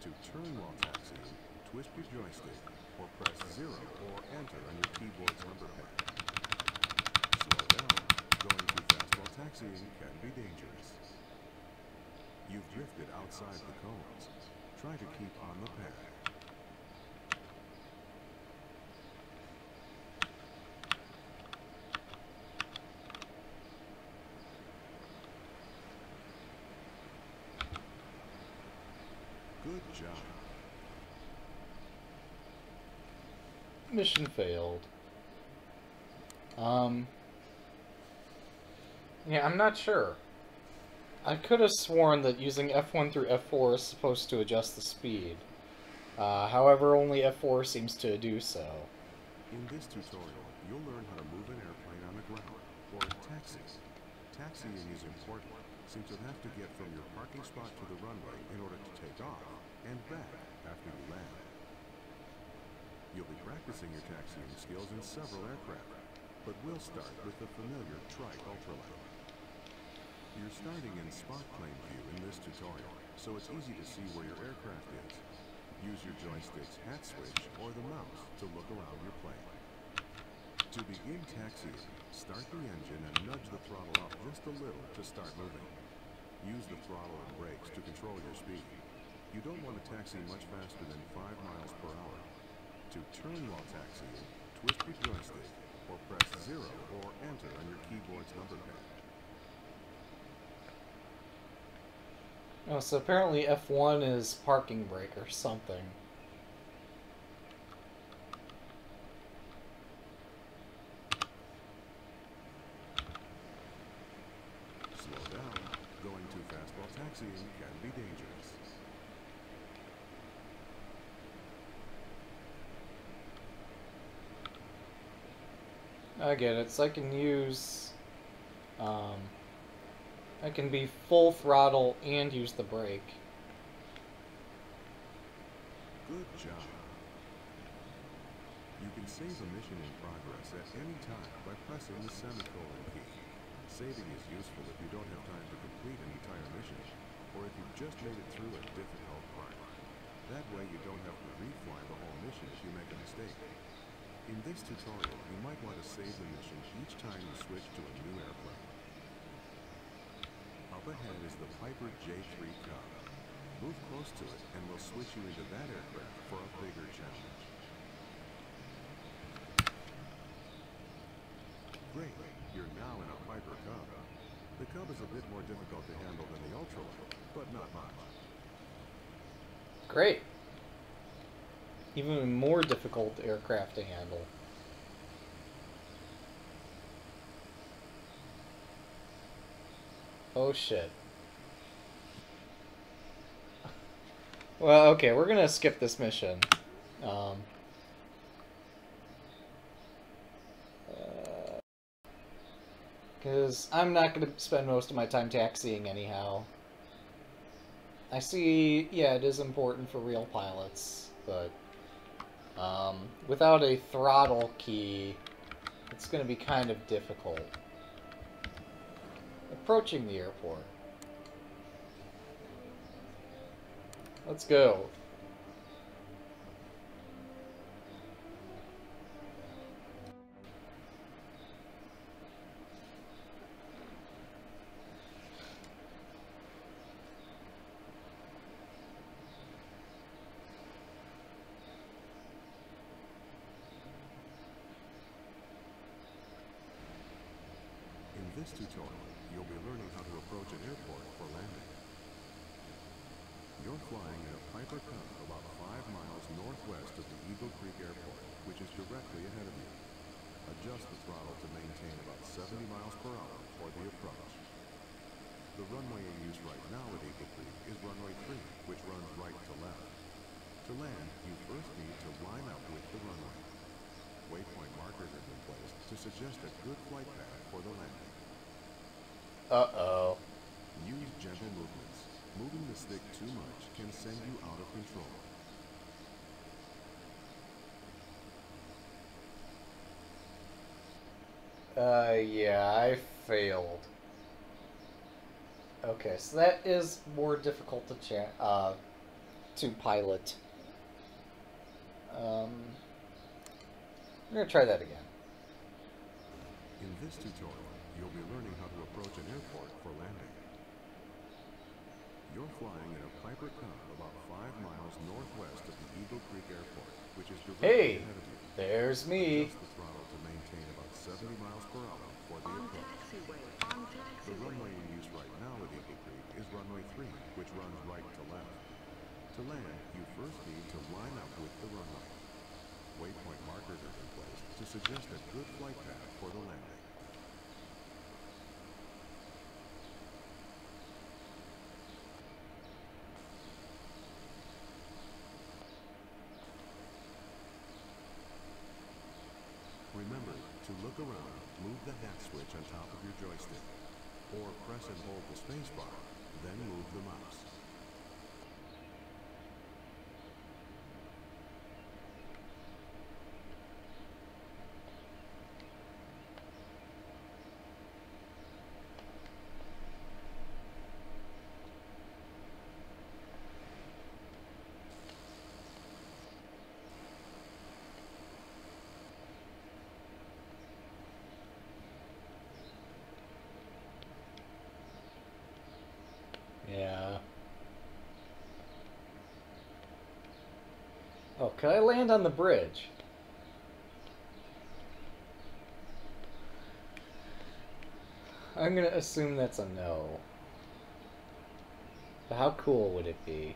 To turn while taxiing, twist your joystick or press 0 or enter on your keyboard's number pad. Slow down. Going too fast while taxiing can be dangerous. You've drifted outside the cones. Try to keep on the path. Good job. Mission failed. Um. Yeah, I'm not sure. I could have sworn that using F1 through F4 is supposed to adjust the speed. Uh, however, only F4 seems to do so. In this tutorial, you'll learn how to move an airplane on the ground, or taxi. Taxiing is important, since you'll have to get from your parking spot to the runway in order to take off, and back after you land. You'll be practicing your taxiing skills in several aircraft, but we'll start with the familiar Trike Ultralight. You're starting in spot plane view in this tutorial, so it's easy to see where your aircraft is. Use your joystick's hat switch or the mouse to look around your plane. To begin taxiing, start the engine and nudge the throttle up just a little to start moving. Use the throttle and brakes to control your speed. You don't want to taxi much faster than 5 miles per hour. To turn while taxiing, twist your joystick or press 0 or enter on your keyboard's number pad. Oh, so apparently F1 is parking brake or something. Slow down. Going too fast while taxiing can be dangerous. I get it. So I can use, um, I can be full throttle and use the brake. Good job. You can save a mission in progress at any time by pressing the semicolon key. Saving is useful if you don't have time to complete an entire mission, or if you've just made it through a difficult part. That way you don't have to refly the whole mission if you make a mistake. In this tutorial, you might want to save the mission each time you switch to a new airplane. Up ahead is the Piper J3 Cub. Move close to it, and we'll switch you into that aircraft for a bigger challenge. Great, you're now in a Piper Cub. The Cub is a bit more difficult to handle than the Ultralight, but not much. Great. Even more difficult aircraft to handle. Oh shit. Well, okay, we're gonna skip this mission. Um, Because I'm not gonna spend most of my time taxiing anyhow. I see, yeah, it is important for real pilots, but um, without a throttle key, it's going to be kind of difficult. Approaching the airport. Let's go. In this tutorial, you'll be learning how to approach an airport for landing. You're flying in a Piper Cub about 5 miles northwest of the Eagle Creek Airport, which is directly ahead of you. Adjust the throttle to maintain about 70 miles per hour for the approach. The runway in use right now at Eagle Creek is runway 3, which runs right to left. To land, you first need to line up with the runway. Waypoint markers have been placed to suggest a good flight path for the landing. Uh-oh. Use gentle movements. Moving the stick too much can send you out of control. Uh, yeah, I failed. Okay, so that is more difficult to uh, to pilot. Um, I'm gonna try that again. In this tutorial, you'll be learning how to approach an airport for landing. You're flying in a Piper Cub about five miles northwest of the Eagle Creek Airport, which is directly Hey, ahead of you. there's me. Adjust the throttle maintain about 70 miles per hour for the On approach. taxiway. On The runway in use right now at Eagle Creek is runway 3, which runs right to left. To land, you first need to line up with the runway. Waypoint markers are in place to suggest a good flight path for the landing. Remember, to look around, move the hat on top of your joystick, or press and hold the spacebar, then move the mouse. Yeah. Oh, could I land on the bridge? I'm gonna assume that's a no. But how cool would it be?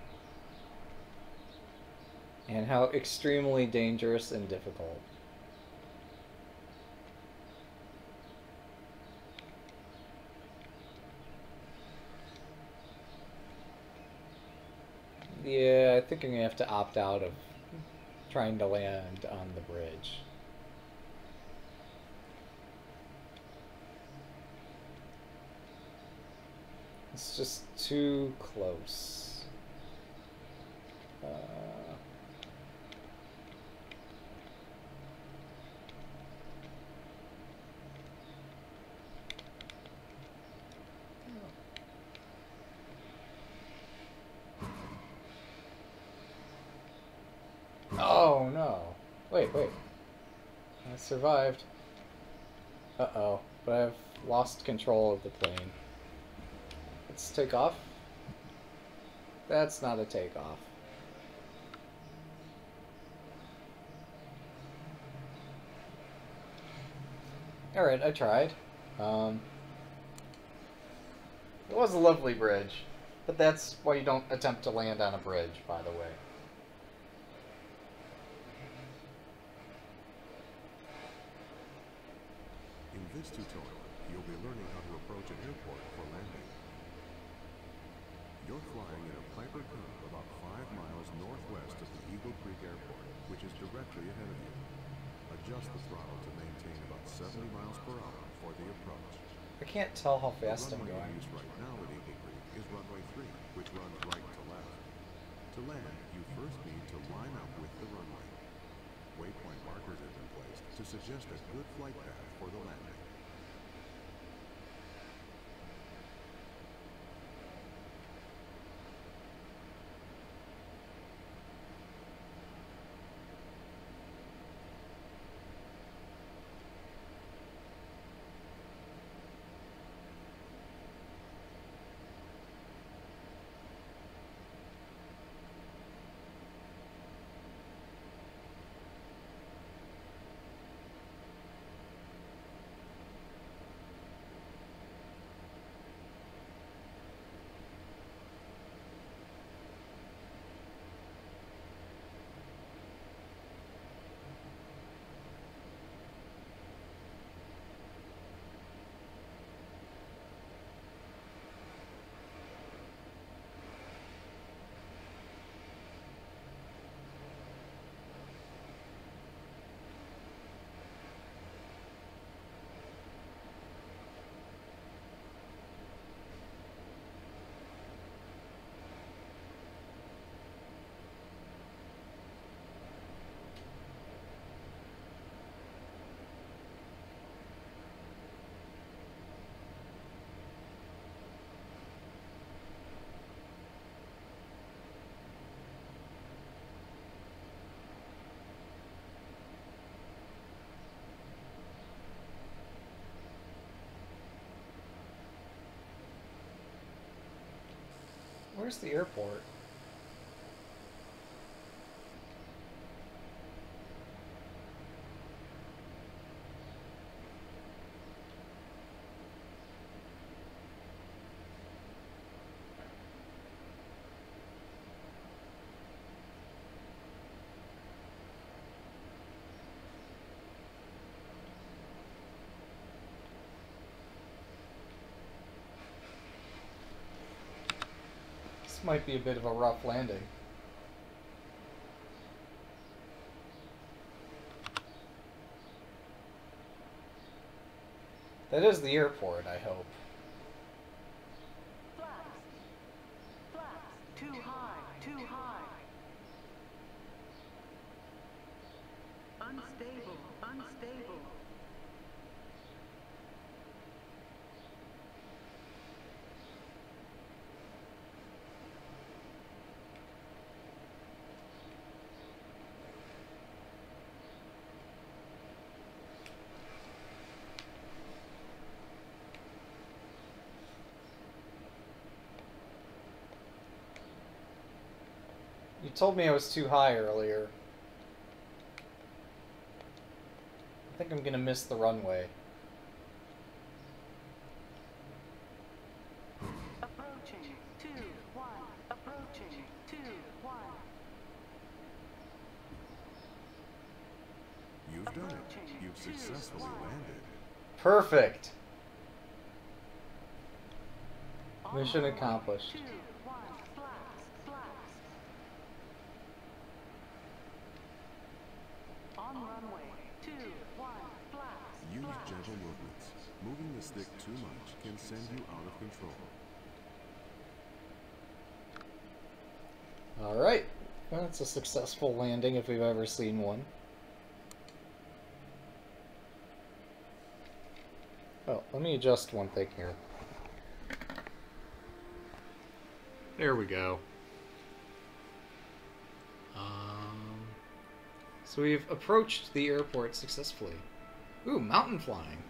And how extremely dangerous and difficult. Yeah, I think I'm gonna have to opt out of trying to land on the bridge. It's just too close. Uh, Oh no. Wait, wait. I survived. Uh oh. But I've lost control of the plane. Let's take off. That's not a takeoff. Alright, I tried. Um, it was a lovely bridge. But that's why you don't attempt to land on a bridge, by the way. In this tutorial, you'll be learning how to approach an airport for landing. You're flying in a Piper Cub about five miles northwest of the Eagle Creek Airport, which is directly ahead of you. Adjust the throttle to maintain about 70 miles per hour for the approach. I can't tell how fast I'm going. in use right now at Eagle is runway 3, which runs right to left. To land, you first need to line up with the runway. Waypoint markers have been placed to suggest a good flight path for the landing. Where's the airport? This might be a bit of a rough landing. That is the airport, I hope. Flaps. Flaps. Too high. Too high. Unstable. Unstable. You told me I was too high earlier. I think I'm gonna miss the runway. Approaching. Two. One. Approaching. Two. One. You've done it. You've successfully landed. Perfect! Mission runway. accomplished. Two. One. Flaps. Flaps. On runway. Two. One. Flaps. Use flaps. gentle movements. Moving the stick too much can send you out of control. Alright. Well, a successful landing if we've ever seen one. Oh, let me adjust one thing here. There we go. Um, so we've approached the airport successfully. Ooh, mountain flying.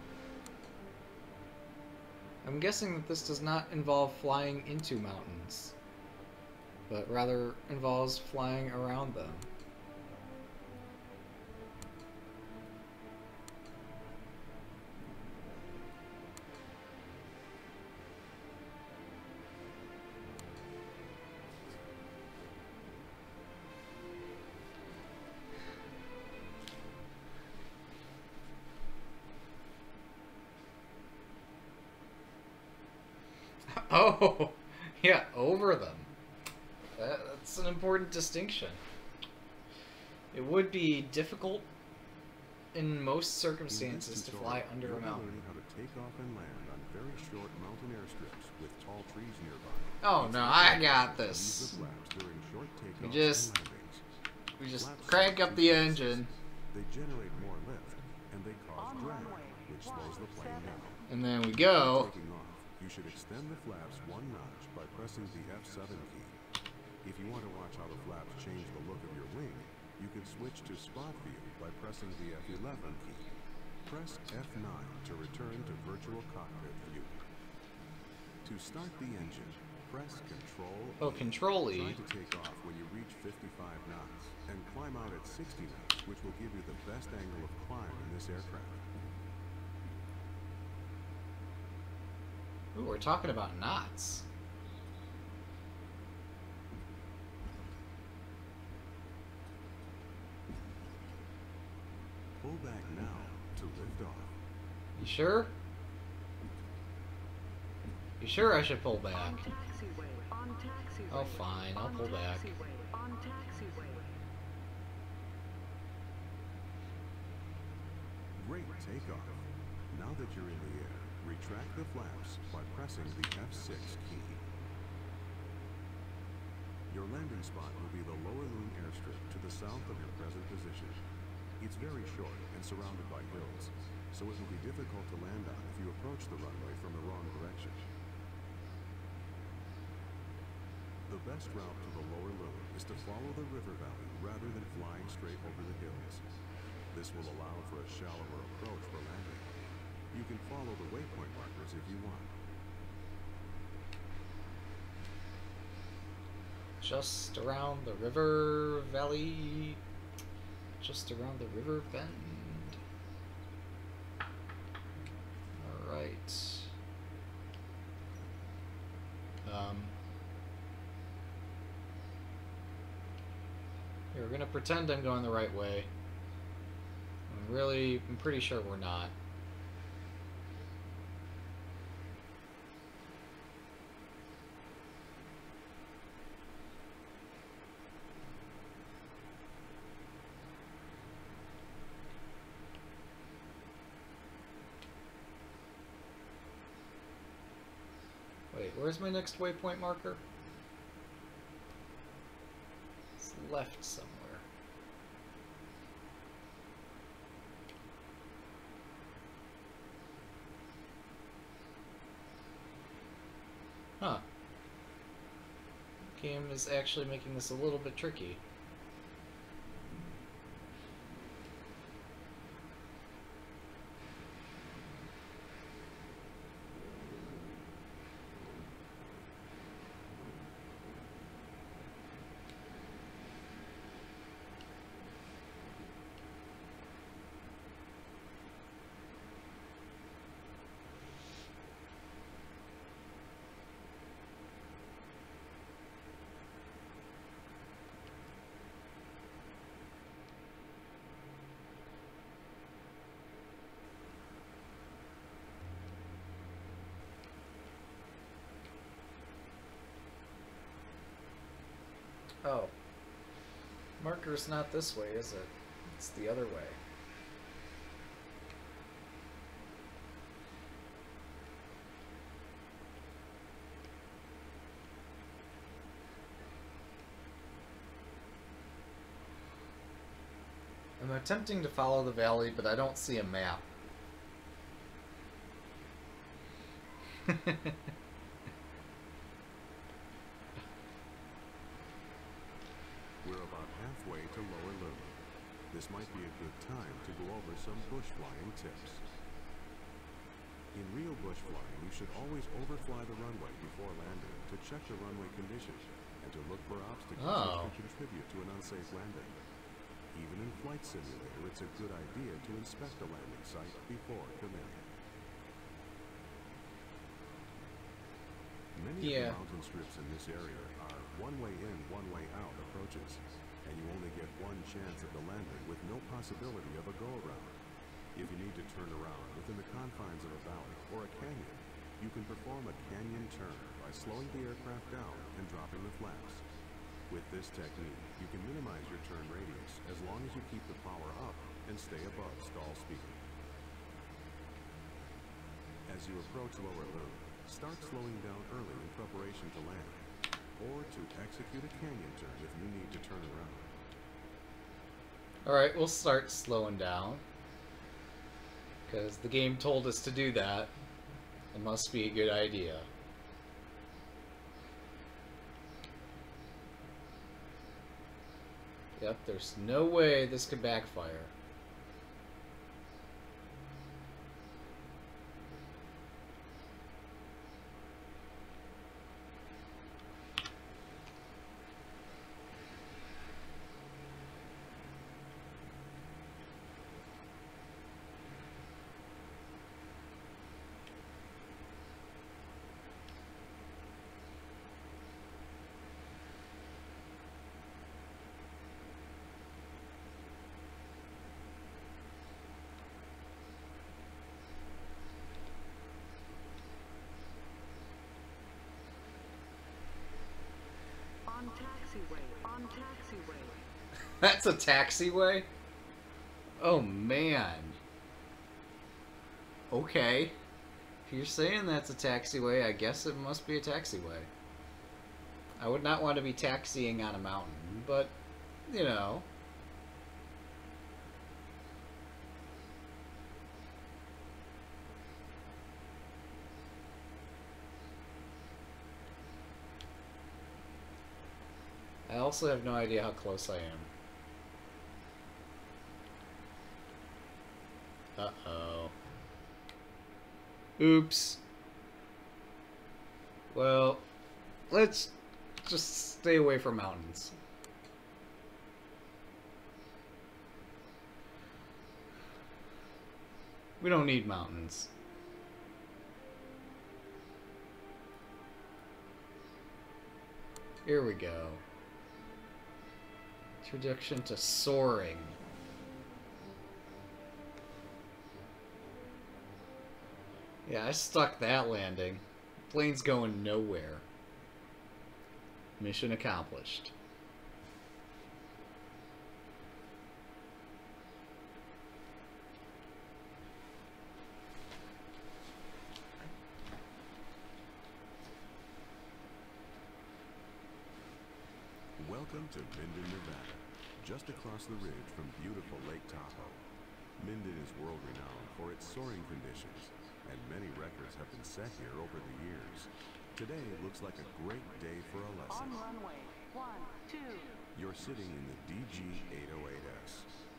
I'm guessing that this does not involve flying into mountains but rather involves flying around them. Oh, yeah, over them. That, that's an important distinction. It would be difficult in most circumstances this to tutorial, fly under a mountain. learning how to take off and land on very short mountain airstrips with tall trees nearby. Oh no, I got this. the flaps during short We just- We just crank up the engine, They generate more lift, and they cause drag, which slows the plane down. and then we go. You should extend the flaps one notch by pressing the F7 key. If you want to watch how the flaps change the look of your wing, you can switch to spot view by pressing the F11 key. Press F9 to return to virtual cockpit view. To start the engine, press Control Oh, E. Control E. Try to take off when you reach 55 knots, and climb out at 60 knots, which will give you the best angle of climb in this aircraft. Ooh, we're talking about knots. Pull back now to lift off. You sure? You sure I should pull back? On taxiway. On taxiway. Oh, fine, I'll On pull back. taxiway. On taxiway. Great takeoff. Now that you're in the air, retract the flaps by pressing the F6 key. Your landing spot will be the Lower Loon airstrip to the south of your present position. It's very short and surrounded by hills, so it will be difficult to land on if you approach the runway from the wrong direction. The best route to the Lower Loon is to follow the river valley rather than flying straight over the hills. This will allow for a shallower approach for landing. You can follow the waypoint markers if you want. just around the river valley. Just around the river bend. Alright. Um, here, we're gonna pretend I'm going the right way. I'm really, I'm pretty sure we're not. Wait, where's my next waypoint marker? It's left somewhere. Huh. Game is actually making this a little bit tricky. Oh. Marker's not this way, is it? It's the other way. I'm attempting to follow the valley, but I don't see a map. We're about halfway to Lower Loon. This might be a good time to go over some bush flying tips. In real bush flying, you should always overfly the runway before landing to check the runway condition and to look for obstacles Oh. that can contribute to an unsafe landing. Even in Flight Simulator, it's a good idea to inspect a landing site before committing. Many Yeah. of the mountain strips in this area are one-way in, one-way out approaches, and you only get one chance at the landing with no possibility of a go-around. If you need to turn around within the confines of a valley or a canyon, you can perform a canyon turn by slowing the aircraft down and dropping the flaps. With this technique, you can minimize your turn radius as long as you keep the power up and stay above stall speed. As you approach Lower Loon, start slowing down early in preparation to land, or to execute a canyon turn if you need to turn around. Alright, we'll start slowing down. Because the game told us to do that. It must be a good idea. Yep, there's no way this could backfire. On taxiway. On taxiway. That's a taxiway? Oh man. Okay. If you're saying that's a taxiway, I guess it must be a taxiway. I would not want to be taxiing on a mountain, but, you know. I also have no idea how close I am. Uh-oh. Oops. Well, let's just stay away from mountains. We don't need mountains. Here we go. Introduction to soaring. Yeah, I stuck that landing. Plane's going nowhere. Mission accomplished. Welcome to Minden, Nevada, just across the ridge from beautiful Lake Tahoe. Minden is world-renowned for its soaring conditions, and many records have been set here over the years. Today looks like a great day for a lesson. On runway. One, two. You're sitting in the DG-808S,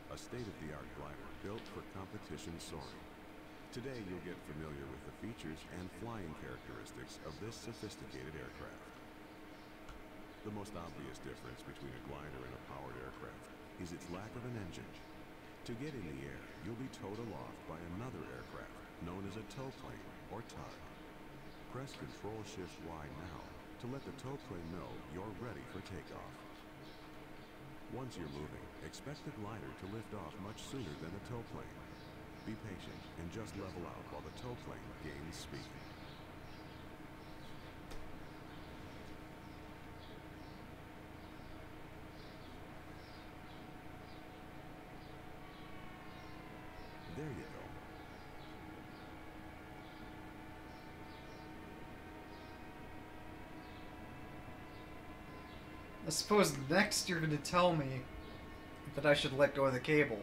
a state-of-the-art glider built for competition soaring. Today you'll get familiar with the features and flying characteristics of this sophisticated aircraft. The most obvious difference between a glider and a powered aircraft is its lack of an engine. To get in the air, you'll be towed aloft by another aircraft known as a tow plane or tug. Press Control Shift Y now to let the tow plane know you're ready for takeoff. Once you're moving, expect the glider to lift off much sooner than the tow plane. Be patient and just level out while the tow plane gains speed. There you go. I suppose next you're going to tell me that I should let go of the cable.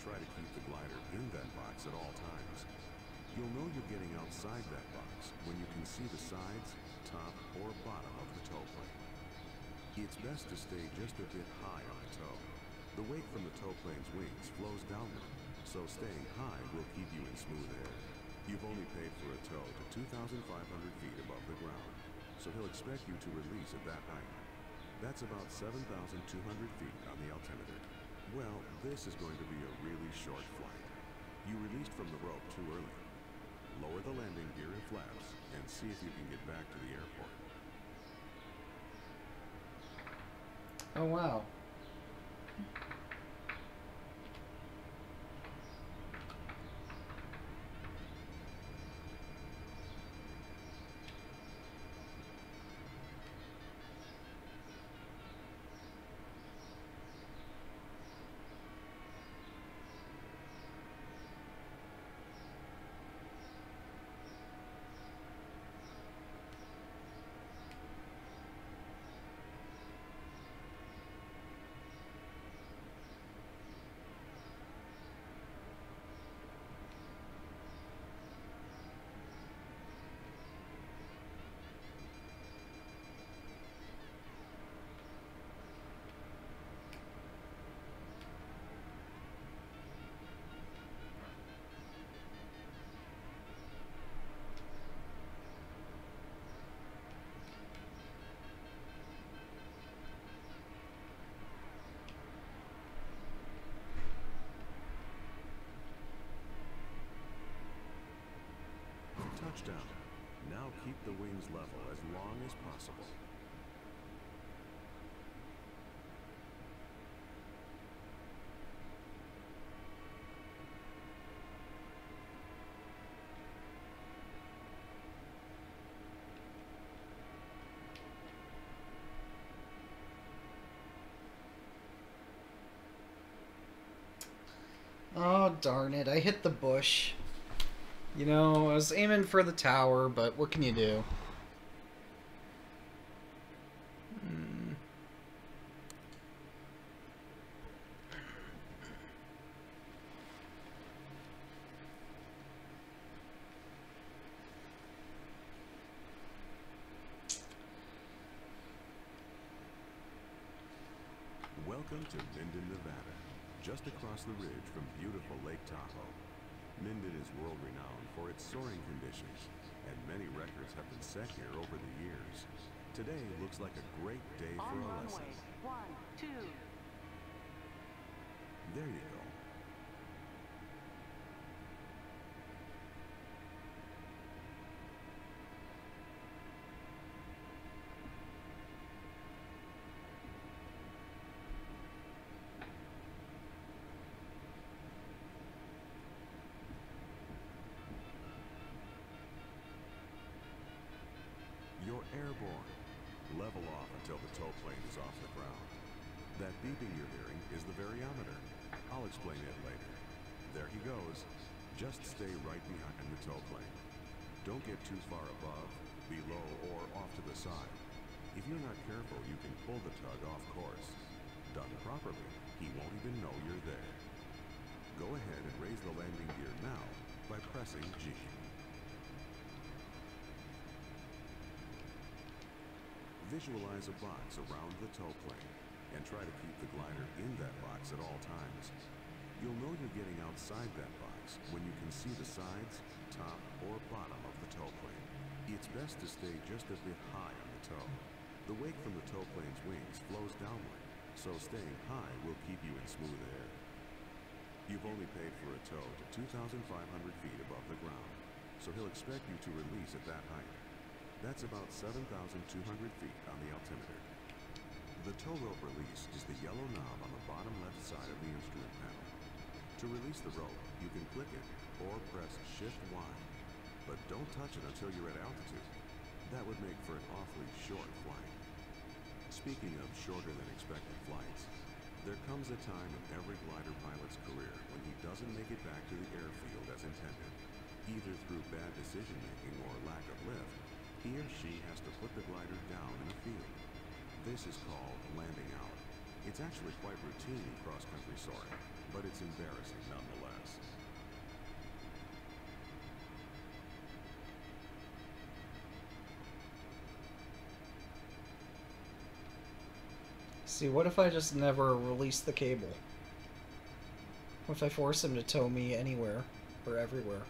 Try to keep the glider in that box at all times. You'll know you're getting outside that box when you can see the sides, top, or bottom of the tow plane. It's best to stay just a bit high on the tow. The weight from the tow plane's wings flows downward, so staying high will keep you in smooth air. You've only paid for a tow to 2,500 feet above the ground, so he'll expect you to release at that height. That's about 7,200 feet on the altimeter. Well, this is going to be a really short flight. You released from the rope too early. Lower the landing gear and flaps and see if you can get back to the airport. Oh wow. touchdown. Now keep the wings level as long as possible. Oh, darn it. I hit the bush. You know, I was aiming for the tower, but what can you do? Hmm. Welcome to Minden, Nevada, just across the ridge from beautiful Lake Tahoe. Minden is world renowned for its soaring conditions, and many records have been set here over the years. Today looks like a great day for On a lesson. runway. One, two. There you go. You're airborne. Level off until the tow plane is off the ground. That beeping you're hearing is the variometer. I'll explain it later. There he goes. Just stay right behind the tow plane. Don't get too far above, below, or off to the side. If you're not careful, you can pull the tug off course. Done properly, he won't even know you're there. Go ahead and raise the landing gear now by pressing G. Visualize a box around the tow plane and try to keep the glider in that box at all times. You'll know you're getting outside that box when you can see the sides, top, or bottom of the tow plane. It's best to stay just a bit high on the tow. The wake from the tow plane's wings flows downward, so staying high will keep you in smooth air. You've only paid for a tow to 2,500 feet above the ground, so he'll expect you to release at that height. That's about 7,200 feet on the altimeter. The tow rope release is the yellow knob on the bottom left side of the instrument panel. To release the rope, you can click it or press Shift Y, but don't touch it until you're at altitude. That would make for an awfully short flight. Speaking of shorter than expected flights, there comes a time in every glider pilot's career when he doesn't make it back to the airfield as intended. Either through bad decision making or lack of lift, he or she has to put the glider down in a field. This is called landing out. It's actually quite routine in cross-country soaring, but it's embarrassing nonetheless. See, what if I just never release the cable? What if I force him to tow me anywhere or everywhere?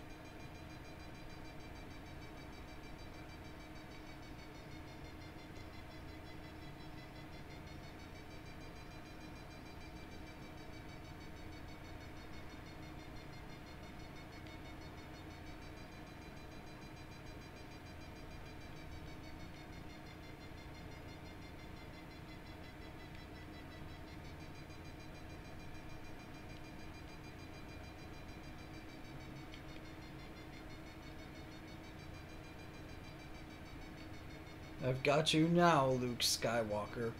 Got you now, Luke Skywalker.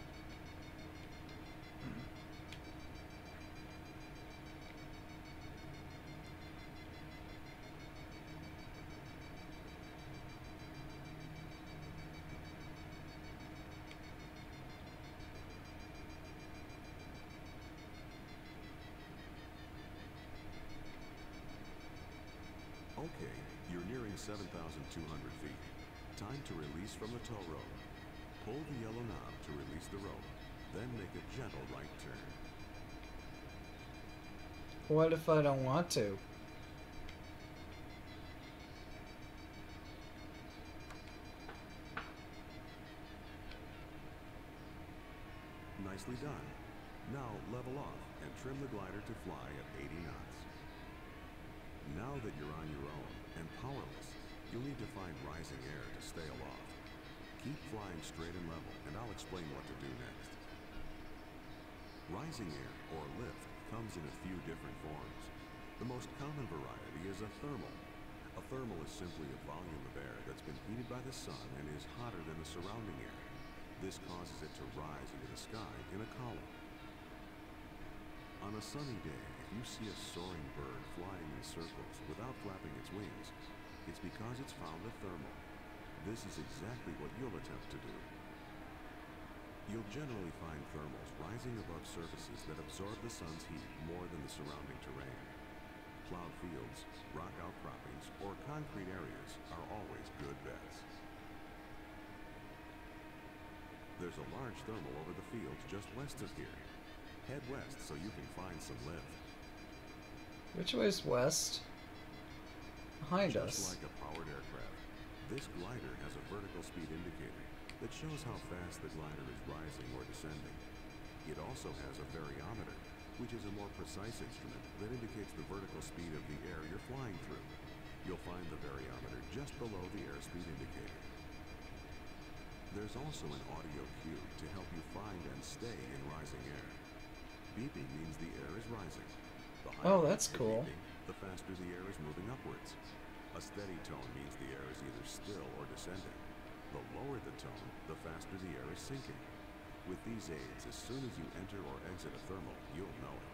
What if I don't want to? Nicely done. Now level off and trim the glider to fly at 80 knots. Now that you're on your own and powerless, you'll need to find rising air to stay aloft. Keep flying straight and level, and I'll explain what to do next. Rising air, or lift, comes in a few different forms. The most common variety is a thermal. A thermal is simply a volume of air that's been heated by the sun and is hotter than the surrounding air. This causes it to rise into the sky in a column. On a sunny day, if you see a soaring bird flying in circles without flapping its wings, it's because it's found a thermal. This is exactly what you'll attempt to do. You'll generally find thermals rising above surfaces that absorb the sun's heat more than the surrounding terrain. Plowed fields, rock outcroppings, or concrete areas are always good bets. There's a large thermal over the fields just west of here. Head west so you can find some lift. Which way's west? Behind Just us. like a powered aircraft, this glider has a vertical speed indicator that shows how fast the glider is rising or descending. It also has a variometer, which is a more precise instrument that indicates the vertical speed of the air you're flying through. You'll find the variometer just below the airspeed indicator. There's also an audio cue to help you find and stay in rising air. Beeping means the air is rising. Oh, that's cool. beeping, the faster the air is moving upwards. A steady tone means the air is either still or descending. The lower the tone, the faster the air is sinking. With these aids, as soon as you enter or exit a thermal, you'll know it.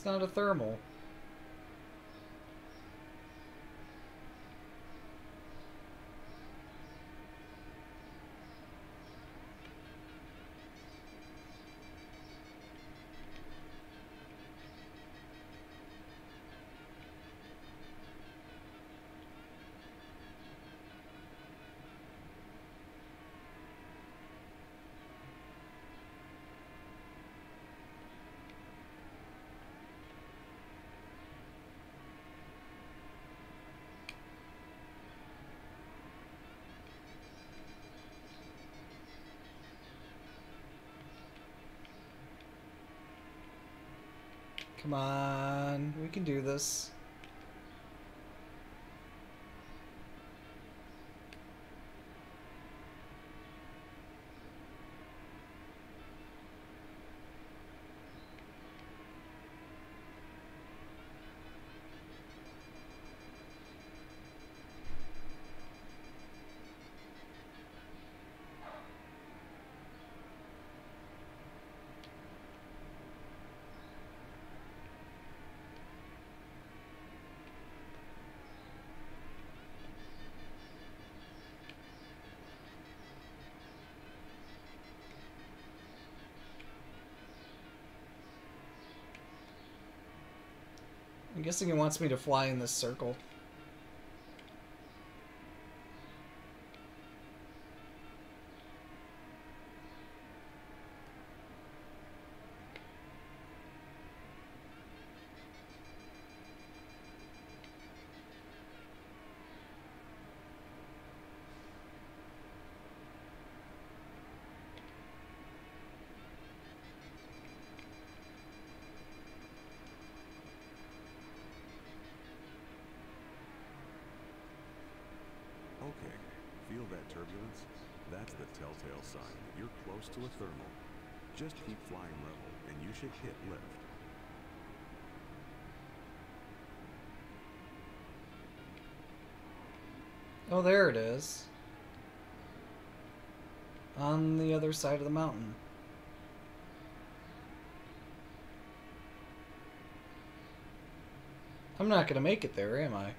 Is this not a thermal? Come on, we can do this. I'm guessing it wants me to fly in this circle. Okay, feel that turbulence? That's the telltale sign that you're close to a thermal. Just keep flying level, and you should hit lift. Oh, there it is. On the other side of the mountain. I'm not gonna make it there, am I?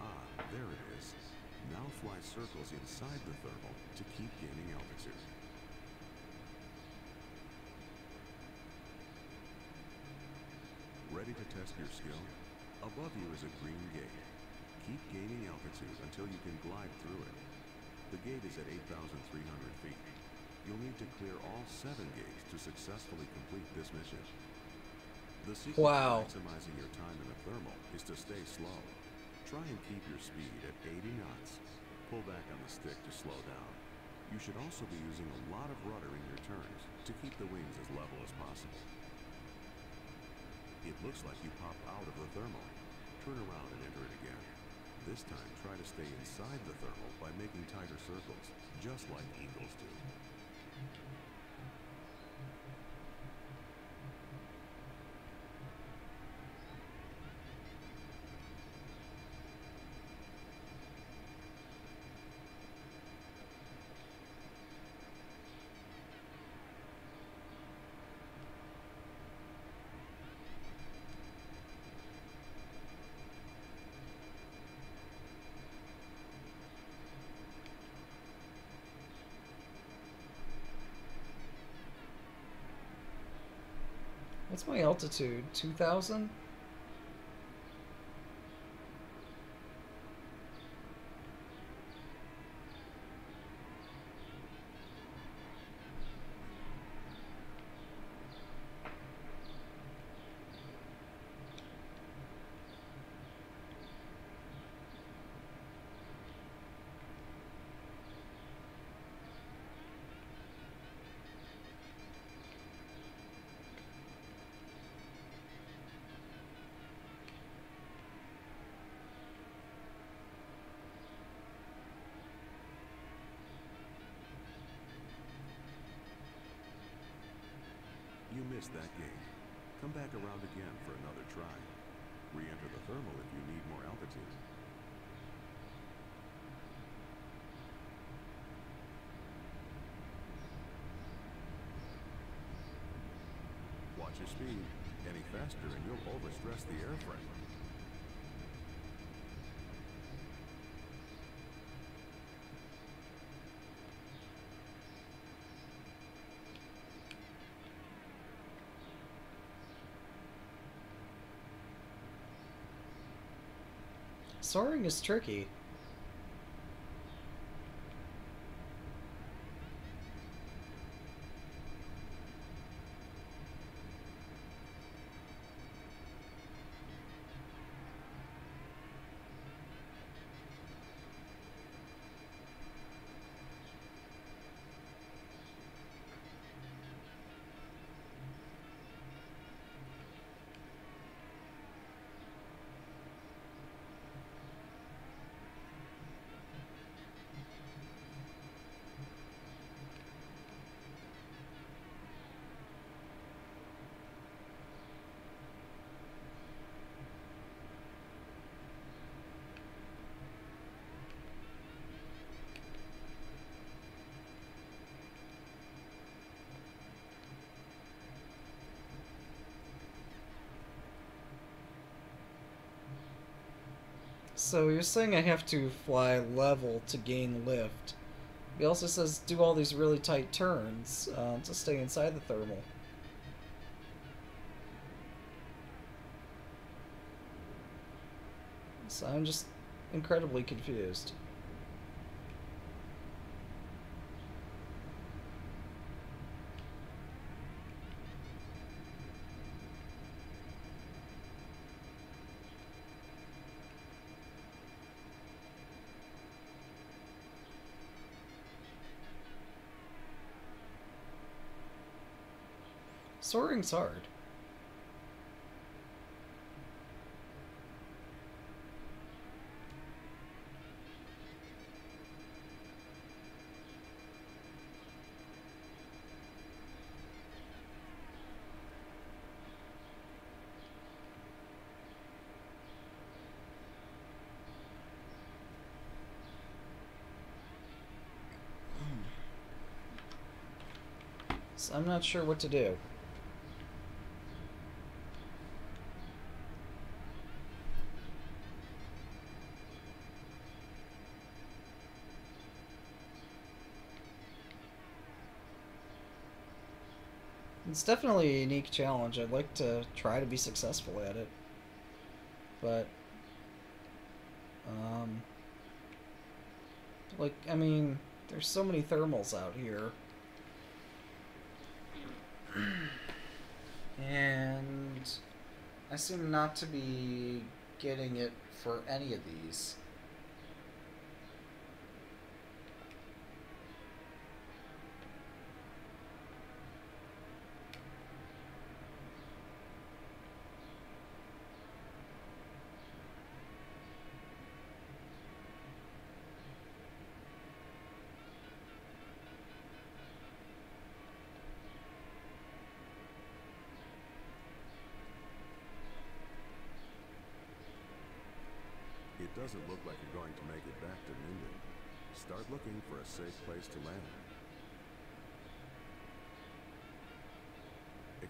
Ah, there it is. Now fly circles inside the thermal to keep gaining altitude. Ready to test your skill? Above you is a green gate. Keep gaining altitude until you can glide through it. The gate is at 8,300 feet. You'll need to clear all seven gates to successfully complete this mission. The secret Wow. to maximizing your time in a thermal is to stay slow. Try and keep your speed at 80 knots. Pull back on the stick to slow down. You should also be using a lot of rudder in your turns to keep the wings as level as possible. It looks like you popped out of the thermal. Turn around and enter it again. This time, try to stay inside the thermal by making tighter circles, just like eagles do. My altitude? 2,000? You missed that gate. Come back around again for another try. Re-enter the thermal if you need more altitude. Watch your speed. Any faster and you'll overstress the airframe. Soaring is tricky. So you're saying I have to fly level to gain lift. He also says do all these really tight turns uh, to stay inside the thermal. So I'm just incredibly confused. Soaring's hard. So I'm not sure what to do. It's definitely a unique challenge. I'd like to try to be successful at it. But um like I mean, there's so many thermals out here. And I seem not to be getting it for any of these.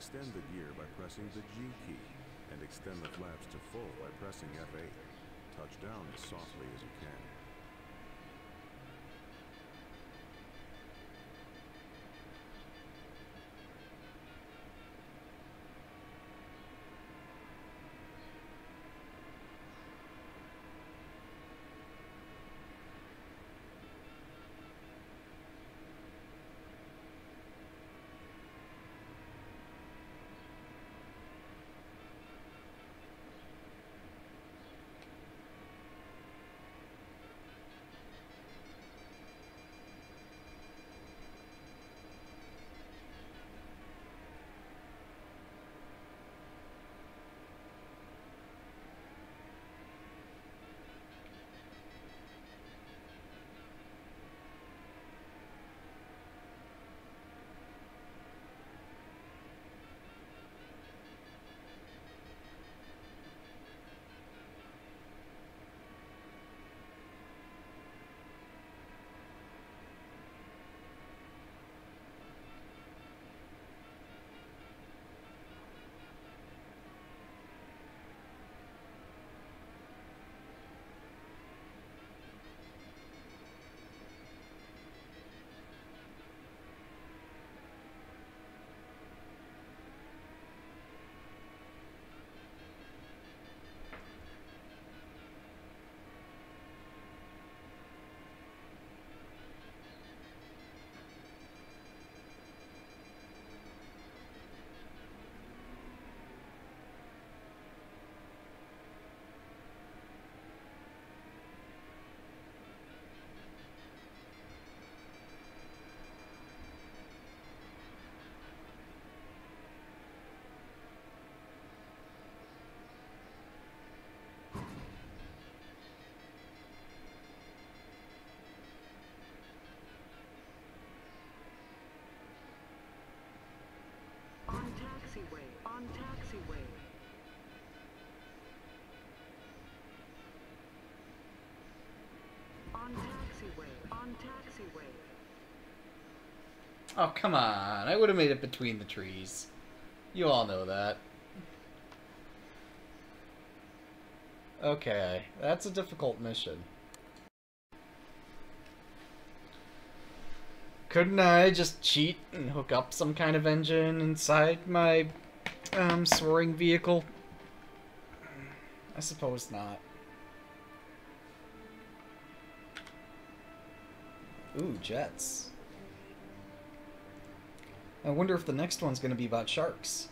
extend the gear by pressing the G key, and extend the flaps to full by pressing F8. Touch down as softly as you can. Oh, come on. I would have made it between the trees. You all know that. Okay, that's a difficult mission. Couldn't I just cheat and hook up some kind of engine inside my um, soaring vehicle? I suppose not. Ooh, jets. I wonder if the next one's going to be about sharks.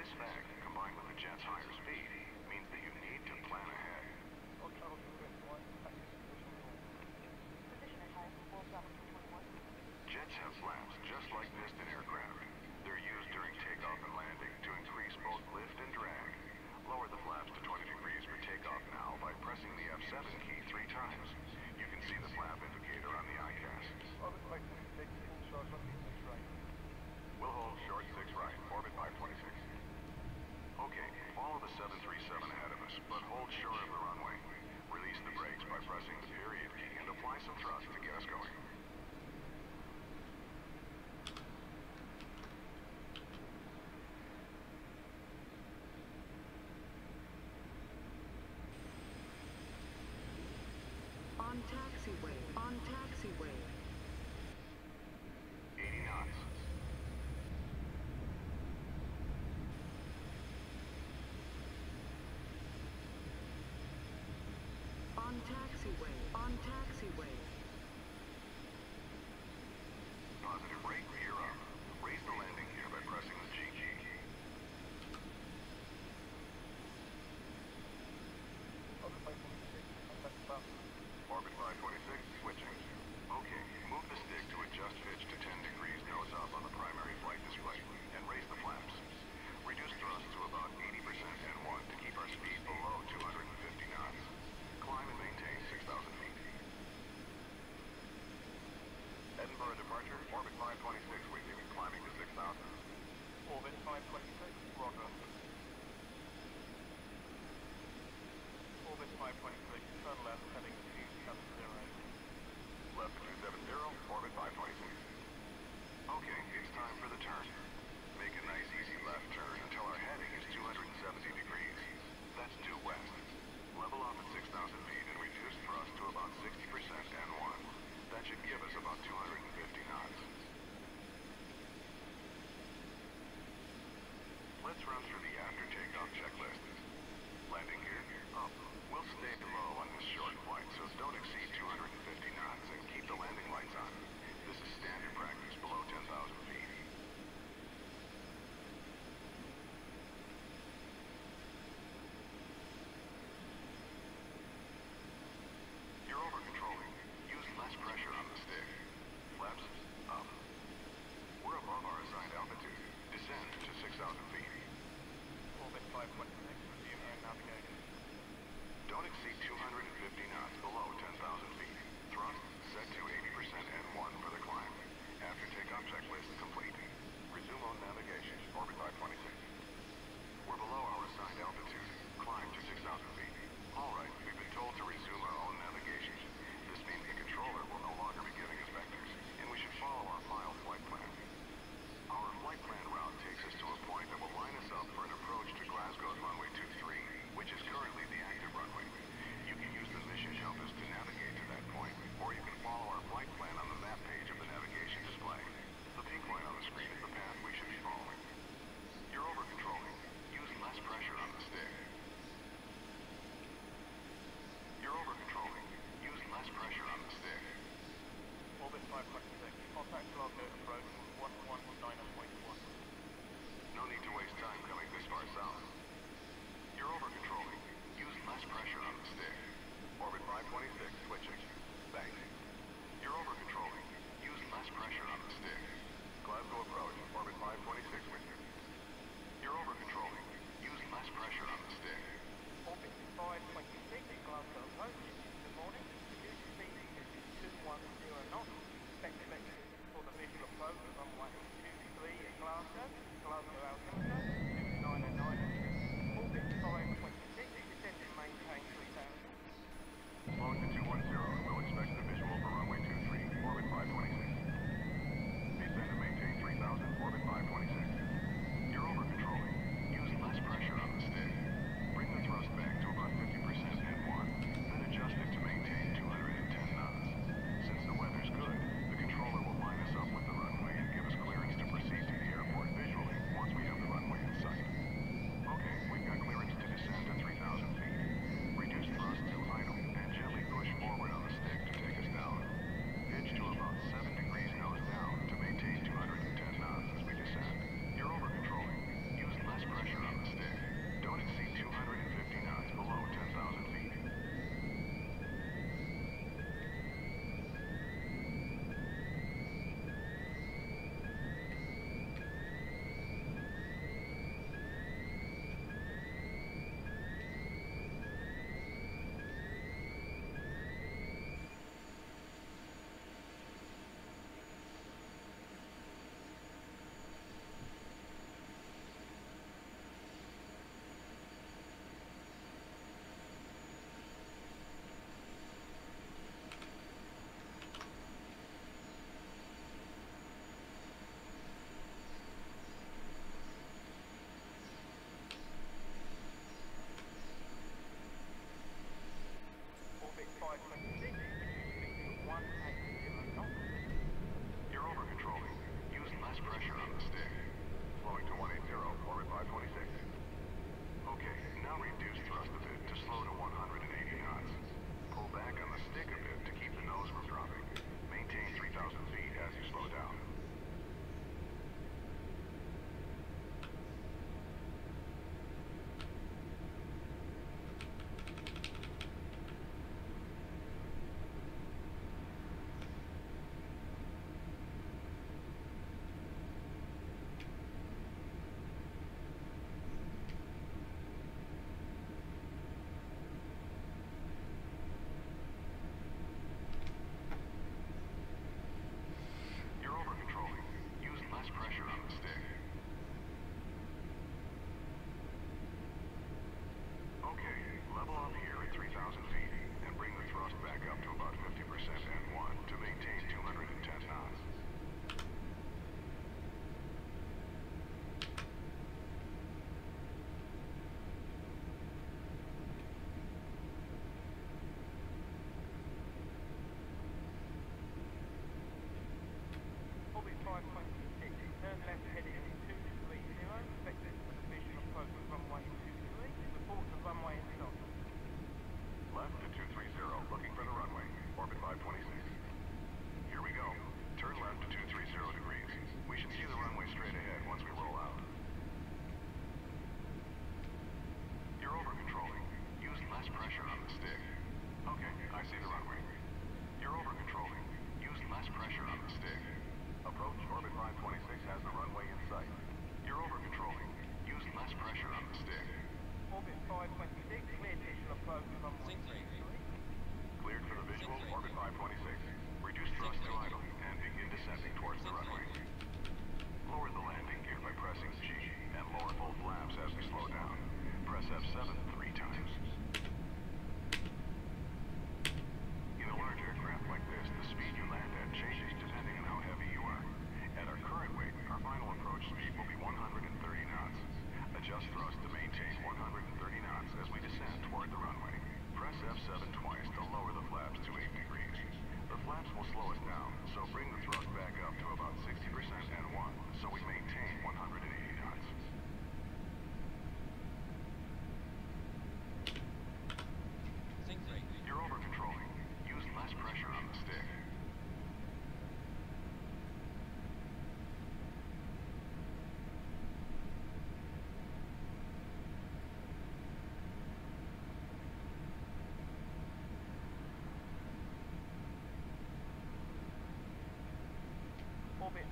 this fact. Hold short of the runway. Release the brakes by pressing the period key and apply some thrust to get us going. On taxiway, on taxiway. taxiway.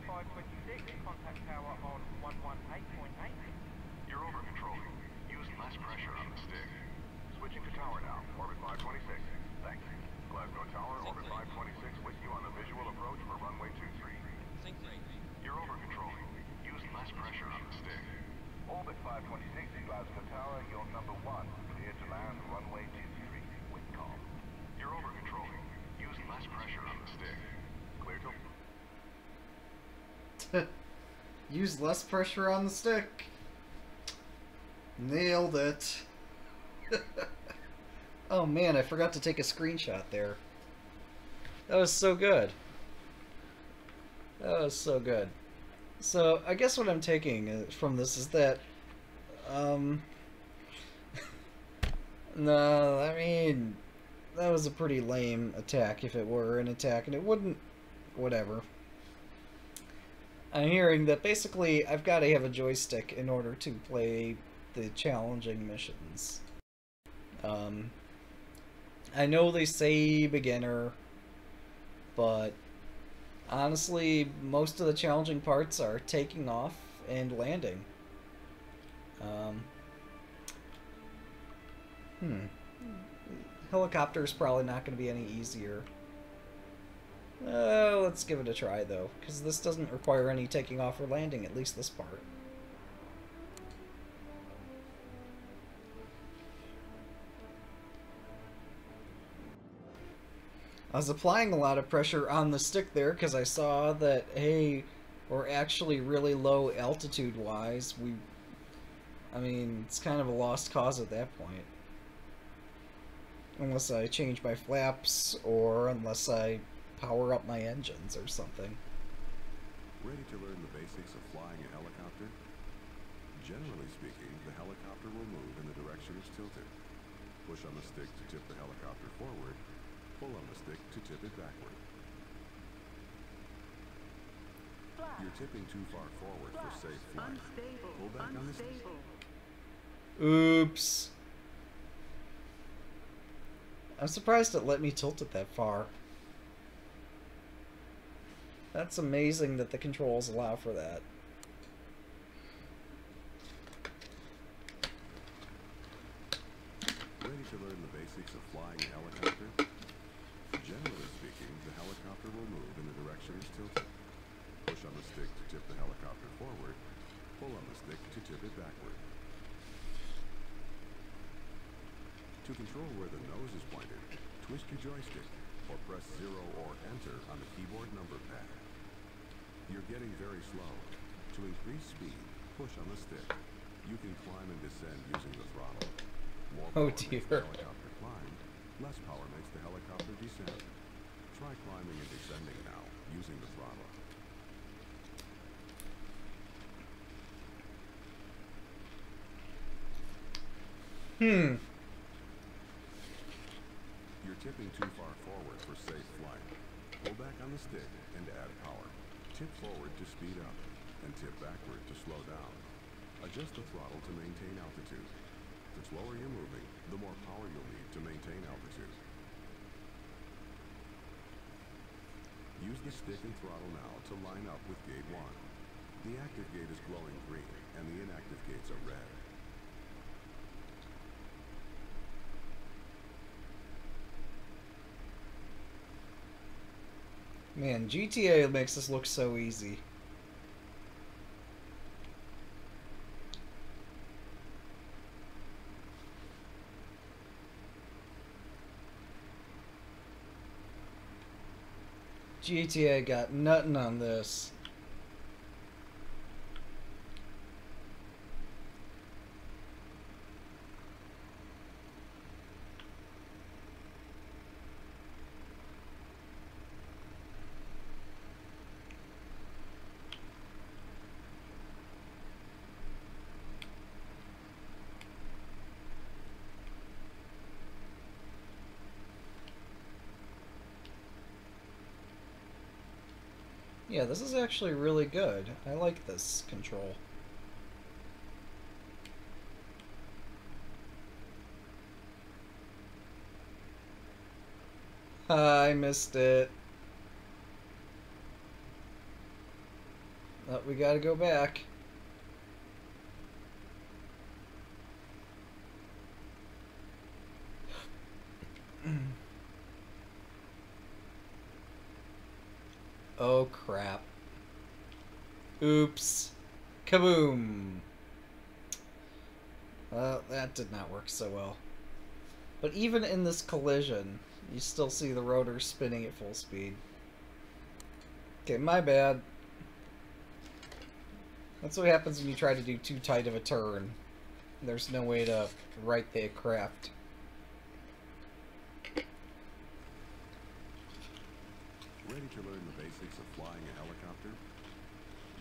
526, contact tower on 118.8. You're over controlling. Use less pressure on the stick. Switching to tower now. Orbit 526. Thanks. Glasgow Tower, Orbit 526 with you on the visual approach for runway 23. You're over controlling. Use less pressure on the stick. Orbit 526, Glasgow Tower, you're number one. Clear to land runway 23. Wilco. You're over controlling. Use less pressure on the stick. Clear to Use less pressure on the stick. Nailed it. oh man, I forgot to take a screenshot there. That was so good. That was so good. So, I guess what I'm taking uh, from this is that, um, no, I mean, that was a pretty lame attack if it were an attack, and it wouldn't, whatever. I'm hearing that basically I've got to have a joystick in order to play the challenging missions. Um, I know they say beginner, but honestly, most of the challenging parts are taking off and landing. Um, hmm. Helicopter is probably not going to be any easier. Uh, let's give it a try though, because this doesn't require any taking off or landing, at least this part. I was applying a lot of pressure on the stick there because I saw that, hey, we're actually really low altitude wise. We, I mean, it's kind of a lost cause at that point. Unless I change my flaps or unless I power up my engines or something. Ready to learn the basics of flying a helicopter? Generally speaking, the helicopter will move in the direction it's tilted. Push on the stick to tip the helicopter forward, pull on the stick to tip it backward. You're tipping too far forward for safe flight. Unstable. Pull back on the stick. Unstable. Oops. I'm surprised it let me tilt it that far. That's amazing that the controls allow for that. Ready to learn the basics of flying a helicopter? Generally speaking, the helicopter will move in the direction it's tilted. Push on the stick to tip the helicopter forward, pull on the stick to tip it backward. To control where the nose is pointed, twist your joystick, or press 0 or enter on the keyboard number pad. You're getting very slow. To increase speed, push on the stick. You can climb and descend using the throttle. More Oh, makes the dear. helicopter climb, less power makes the helicopter descend. Try climbing and descending now, using the throttle. Hmm. You're tipping too far forward for safe flight. Pull back on the stick and add power. Tip forward to speed up, and tip backward to slow down. Adjust the throttle to maintain altitude. The slower you're moving, the more power you'll need to maintain altitude. Use the stick and throttle now to line up with gate 1. The active gate is glowing green, and the inactive gates are red. Man, GTA makes this look so easy. GTA got nothing on this. Yeah, this is actually really good. I like this control. Ah, I missed it. But we gotta go back. oh crap. Oops. Kaboom! Well, that did not work so well. But even in this collision, you still see the rotor spinning at full speed. Okay, my bad. That's what happens when you try to do too tight of a turn. There's no way to right the craft. Ready to learn the basics of flying a helicopter?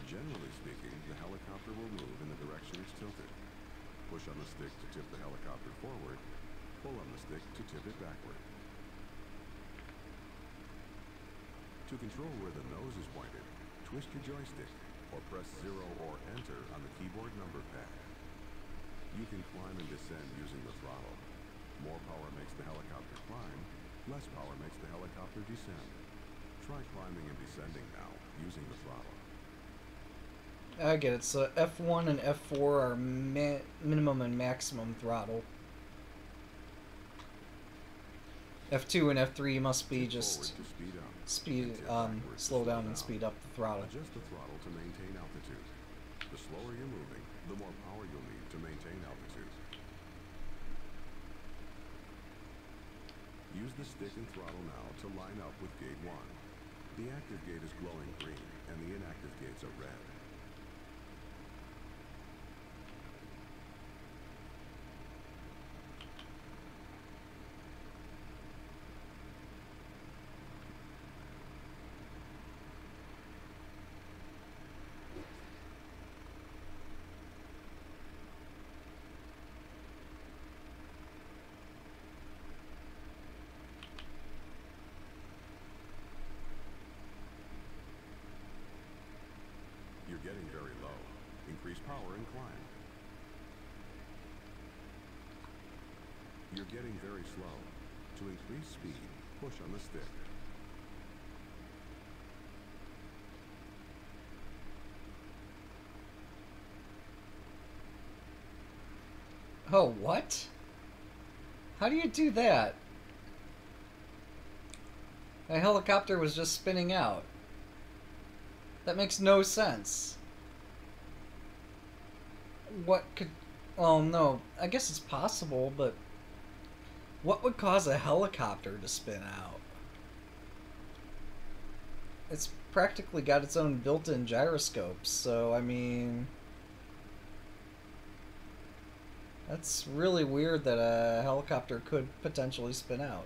Generally speaking, the helicopter will move in the direction it's tilted. Push on the stick to tip the helicopter forward, pull on the stick to tip it backward. To control where the nose is pointed, twist your joystick, or press 0 or enter on the keyboard number pad. You can climb and descend using the throttle. More power makes the helicopter climb, less power makes the helicopter descend. Try climbing and descending now, using the throttle. I get it. So F1 and F4 are ma minimum and maximum throttle. F2 and F3 must be just speed up. speed, um, slow down and speed up the throttle. Adjust the throttle to maintain altitude. The slower you're moving, the more power you'll need to maintain altitude. Use the stick and throttle now to line up with gate 1. The active gate is glowing green, and the inactive gates are red. You're getting very low. Increase power and climb. You're getting very slow. To increase speed, push on the stick. Oh, what? How do you do that? A helicopter was just spinning out. That makes no sense. What could... Oh, no. I guess it's possible, but... What would cause a helicopter to spin out? It's practically got its own built-in gyroscopes, so, I mean... That's really weird that a helicopter could potentially spin out.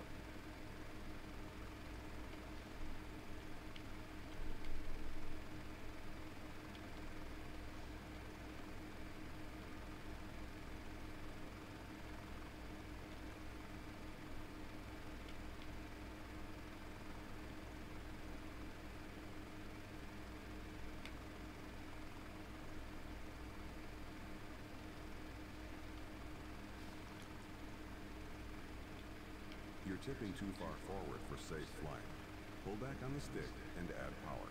You're tipping too far forward for safe flight. Pull back on the stick and add power.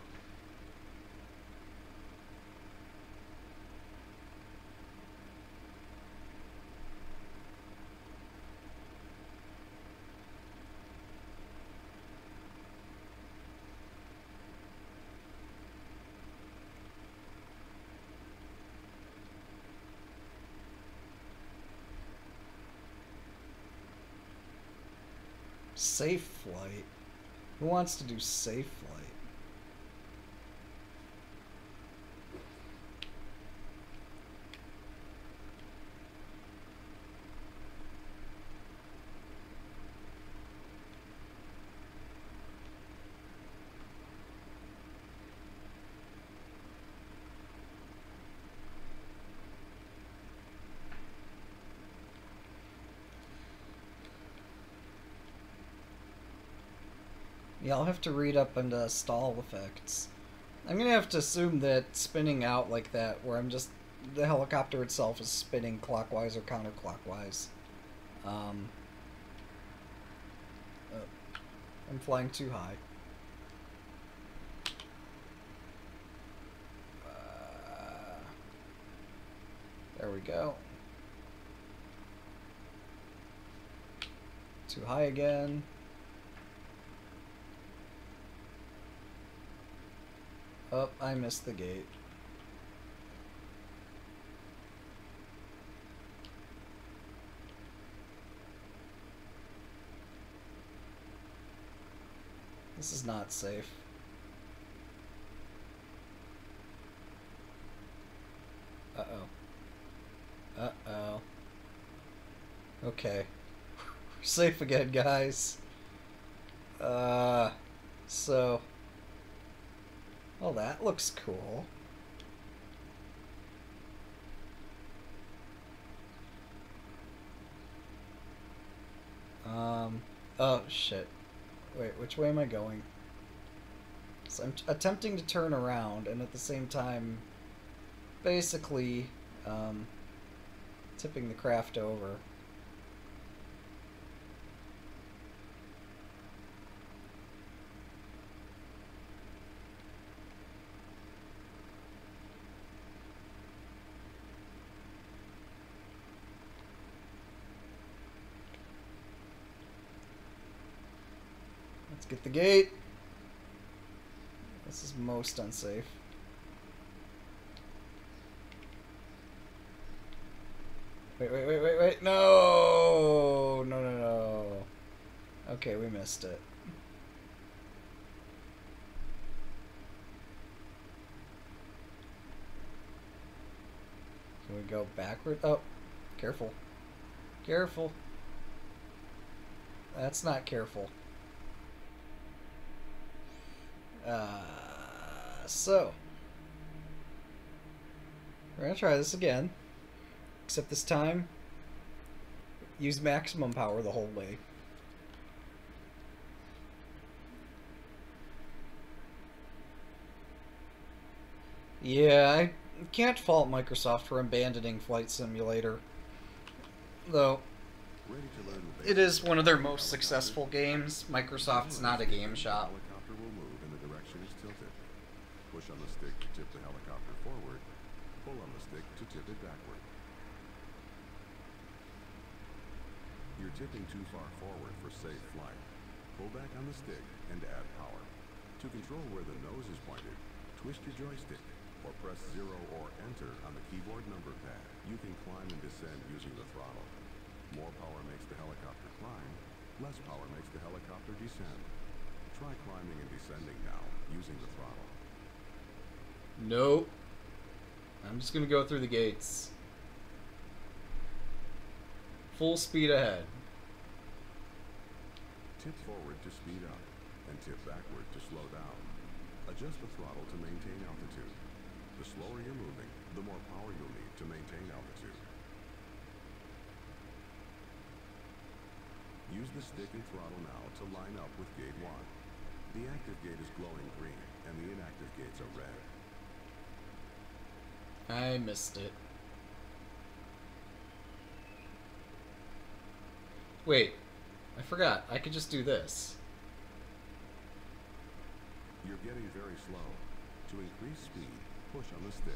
Safe flight? Who wants to do safe flight? Yeah, I'll have to read up into stall effects. I'm gonna have to assume that spinning out like that, where I'm just the helicopter itself is spinning clockwise or counterclockwise. Um, uh, I'm flying too high. Uh, we go. Too high again. Oh, I missed the gate. This is not safe. Uh-oh. Uh-oh. Okay. Safe again, guys. Uh, so... Well, that looks cool. Um, oh, shit. Wait, which way am I going? So I'm attempting to turn around, and at the same time, basically, um, tipping the craft over. Let's get the gate. This is most unsafe. Wait, wait, wait, wait, wait. No! No, no, no. Okay, we missed it. Can we go backward? Oh, careful. Careful. That's not careful. Uh, so, we're gonna try this again. Except this time, use maximum power the whole way. Yeah, I can't fault Microsoft for abandoning Flight Simulator. Though, Ready to learn the it is one of their most successful games. Microsoft's not a game shop. The helicopter will move in the direction it's tilted. Push on the stick to tip the helicopter forward. Pull on the stick to tip it backward. You're tipping too far forward for safe flight. Pull back on the stick and add power. To control where the nose is pointed, twist your joystick or press 0 or enter on the keyboard number pad. You can climb and descend using the throttle. More power makes the helicopter climb, less power makes the helicopter descend. Try climbing and descending now, using the throttle. Nope. I'm just gonna go through the gates. Full speed ahead. Tip forward to speed up, and tip backward to slow down. Adjust the throttle to maintain altitude. The slower you're moving, the more power you'll need to maintain altitude. Use the stick and throttle now to line up with gate 1. The active gate is glowing green, and the inactive gates are red. I missed it. Wait, I forgot. I could just do this. You're getting very slow. To increase speed, push on the stick.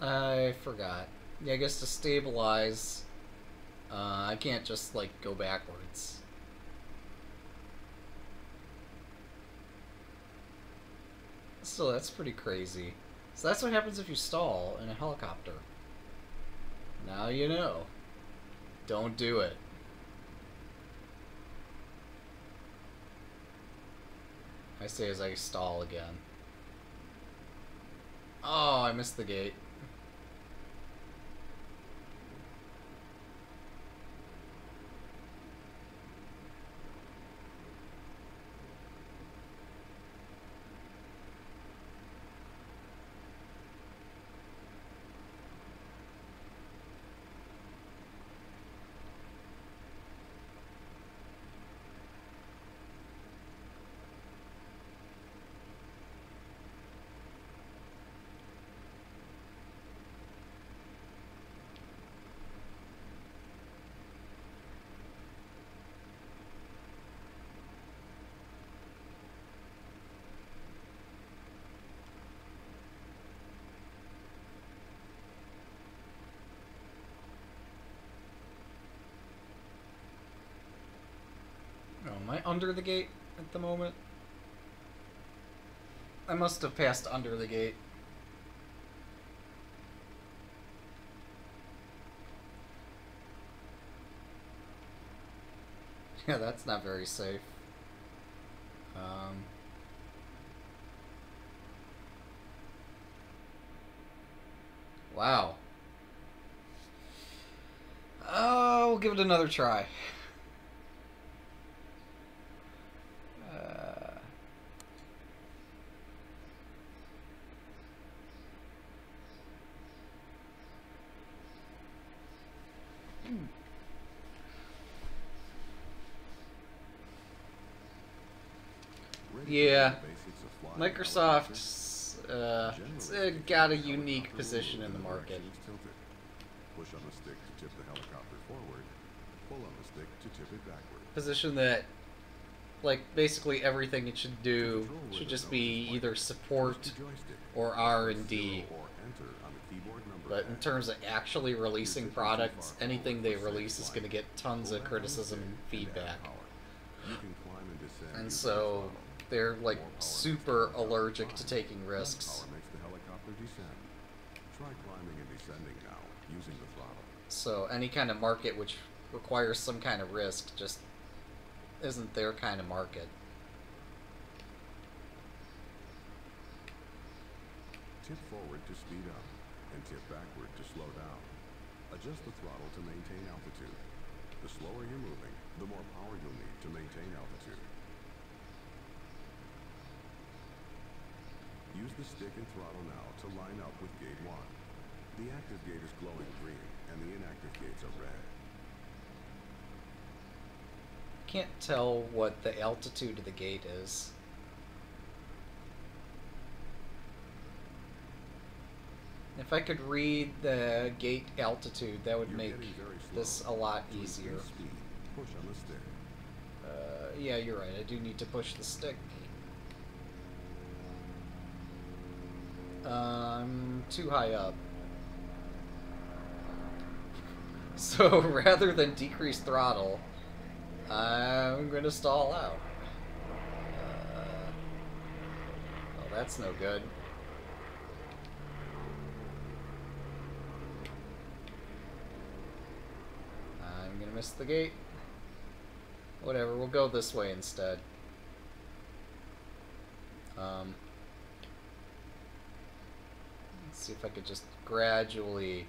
I forgot. Yeah, I guess to stabilize, uh, I can't just like go backwards. Still, that's pretty crazy. So that's what happens if you stall in a helicopter. Now you know. Don't do it. I say as I stall again. Oh, I missed the gate. Under the gate at the moment? I must have passed under the gate. Yeah, that's not very safe. Um, wow. Oh, we'll give it another try. Yeah. learn the basics of flying a helicopter? Microsoft's uh, it's, uh, got a unique position in the market. Direction it's tilted. Push on the stick to tip the helicopter forward. Pull on the stick to tip it backward. Position that, like, basically everything it should do should just be either support Push the joystick. or R Press and D. zero or enter on the keyboard But in terms of actually releasing products, anything they release is going to get tons of back on the criticism and stick and add feedback. power. You can climb and descend And using the so. They're like More power makes the super allergic to taking risks. Power makes the helicopter descend. Try climbing and descending now using the throttle. So any kind of market which requires some kind of risk just isn't their kind of market. Tip forward to speed up and tip backward to slow down. Adjust the throttle to maintain altitude. The slower you're moving, the more power you'll need to maintain altitude. Use the stick and throttle now to line up with gate 1. The active gate is glowing green and the inactive gates are red. Can't tell what the altitude of the gate is. If I could read the gate altitude, that would You're make this a lot easier. Push on the stick. Uh, yeah, you're right. I do need to push the stick. I'm too high up. So rather than decrease throttle, I'm going to stall out. Uh, oh, that's no good. I'm going to miss the gate. Whatever, we'll go this way instead. Um, let's see if I could just gradually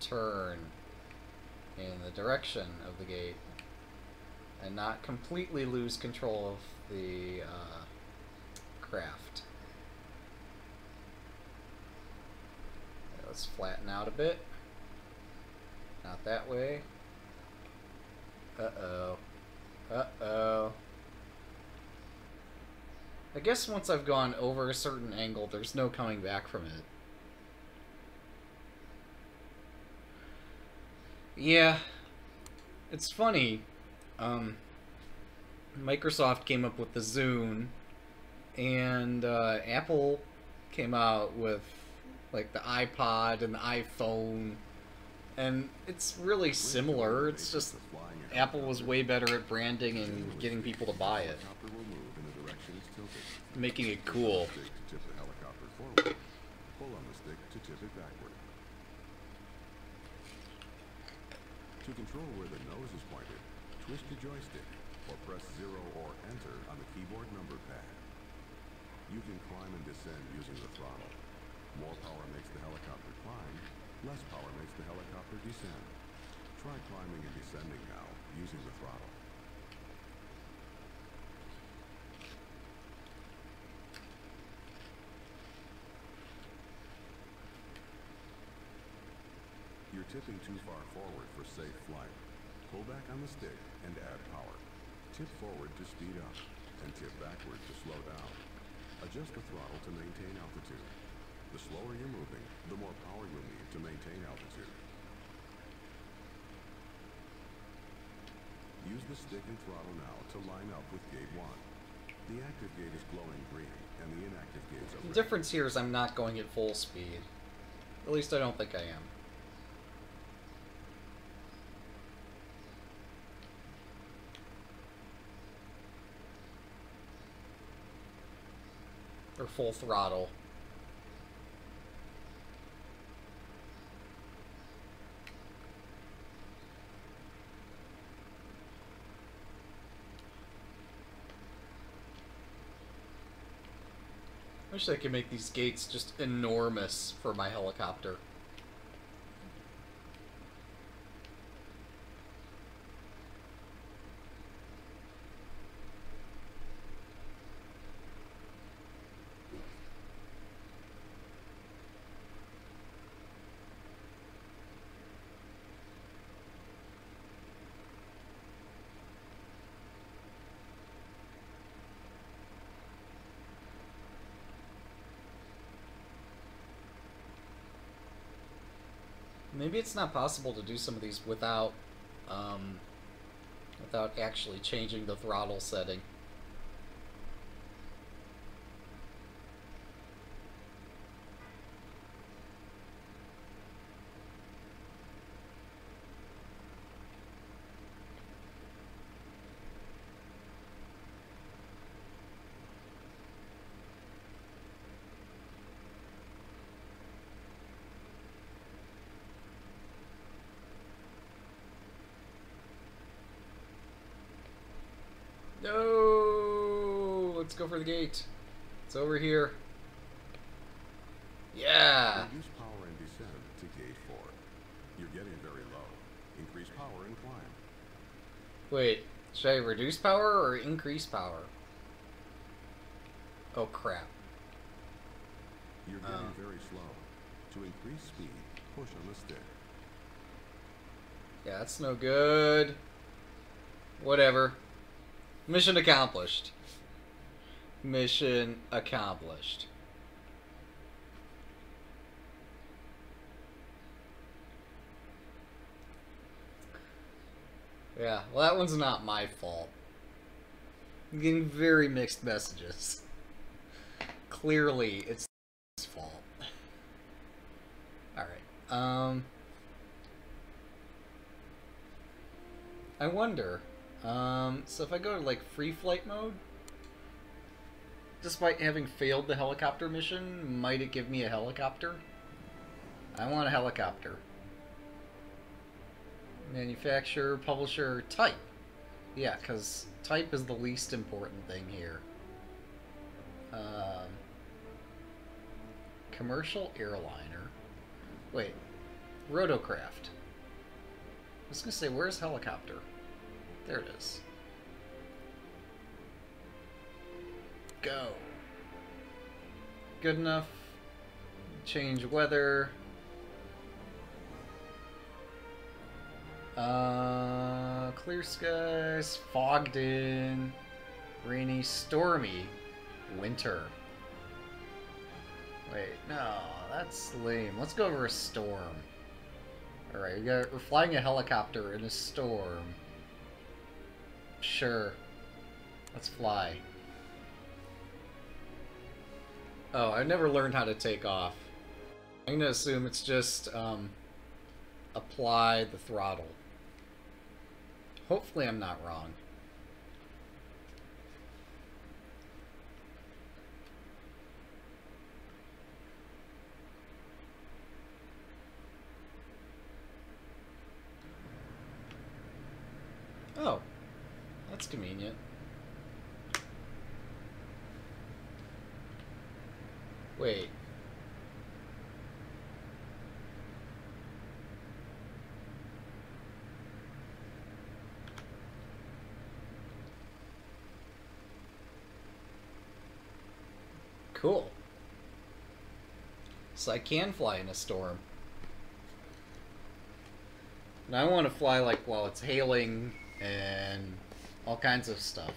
turn in the direction of the gate and not completely lose control of the uh, craft. Let's flatten out a bit. Not that way. Uh-oh. Uh-oh. I guess once I've gone over a certain angle, there's no coming back from it. Yeah. It's funny. Um, Microsoft came up with the Zune, and uh, Apple came out with like the iPod and the iPhone, and it's really similar. It's just Apple was way better at branding and getting people to buy it, Helicopter will move in the direction it's tilted. making it cool. Stick to tip the helicopter forward. Pull on the stick to tip it backward. To control where the nose is pointed, twist the joystick or press 0 or enter on the keyboard number pad. You can climb and descend using the throttle. More power makes the helicopter climb, less power makes the helicopter descend. Try climbing and descending now using the throttle. You're tipping too far forward for safe flight. Pull back on the stick and add power. Tip forward to speed up, and tip backward to slow down. Adjust the throttle to maintain altitude. The slower you're moving, the more power you'll need to maintain altitude. Use the stick and throttle now to line up with gate 1. The active gate is glowing green, and the inactive gates are The difference here is I'm not going at full speed. At least I don't think I am. Or full throttle. I wish I could make these gates just enormous for my helicopter. Maybe it's not possible to do some of these without, um, without actually changing the throttle setting. For the gate. It's over here. Yeah! Reduce power and descend to gate 4. You're getting very low. Increase power and climb. Wait, should I reduce power or increase power? Oh crap. You're getting Oh. very slow. To increase speed, push on the stick. Yeah, that's no good. Whatever. Mission accomplished. Mission accomplished. Yeah, well, that one's not my fault. I'm getting very mixed messages. Clearly, it's his fault. Alright, um... I wonder. Um, so if I go to like free flight mode, despite having failed the helicopter mission, might it give me a helicopter? I want a helicopter. Manufacturer, publisher, type. Yeah, because type is the least important thing here. Um, commercial airliner. Wait, rotorcraft. I was gonna say, where's helicopter? There it is. Go. Good enough. Change weather. Uh, clear skies, fogged in, rainy, stormy, winter. Wait, no, that's lame. Let's go over a storm. Alright, we we're flying a helicopter in a storm. Sure. Let's fly. Oh, I've never learned how to take off. I'm gonna assume it's just, um, apply the throttle. Hopefully I'm not wrong. Oh, that's convenient. Wait. Cool. So I can fly in a storm. And I want to fly like while it's hailing and all kinds of stuff.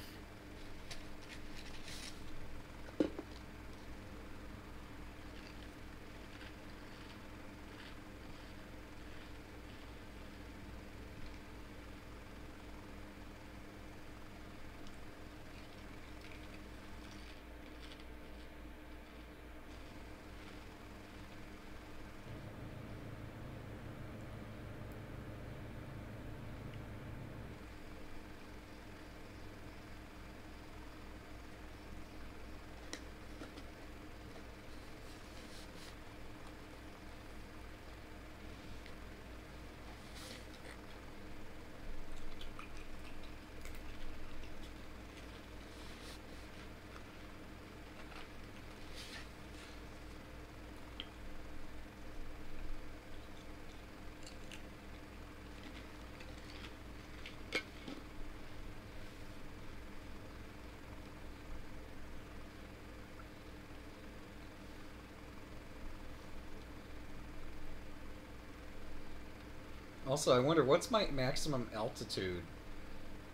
Also, I wonder what's my maximum altitude?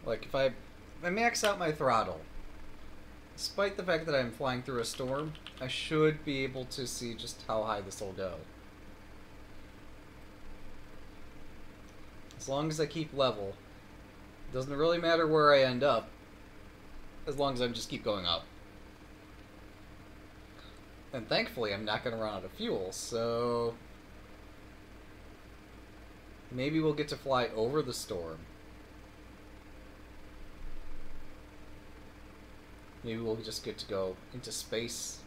Like, if I, if I max out my throttle, despite the fact that I'm flying through a storm, I should be able to see just how high this will go. As long as I keep level, doesn't really matter where I end up, as long as I just keep going up. And thankfully, I'm not going to run out of fuel, so maybe we'll get to fly over the storm. Maybe we'll just get to go into space.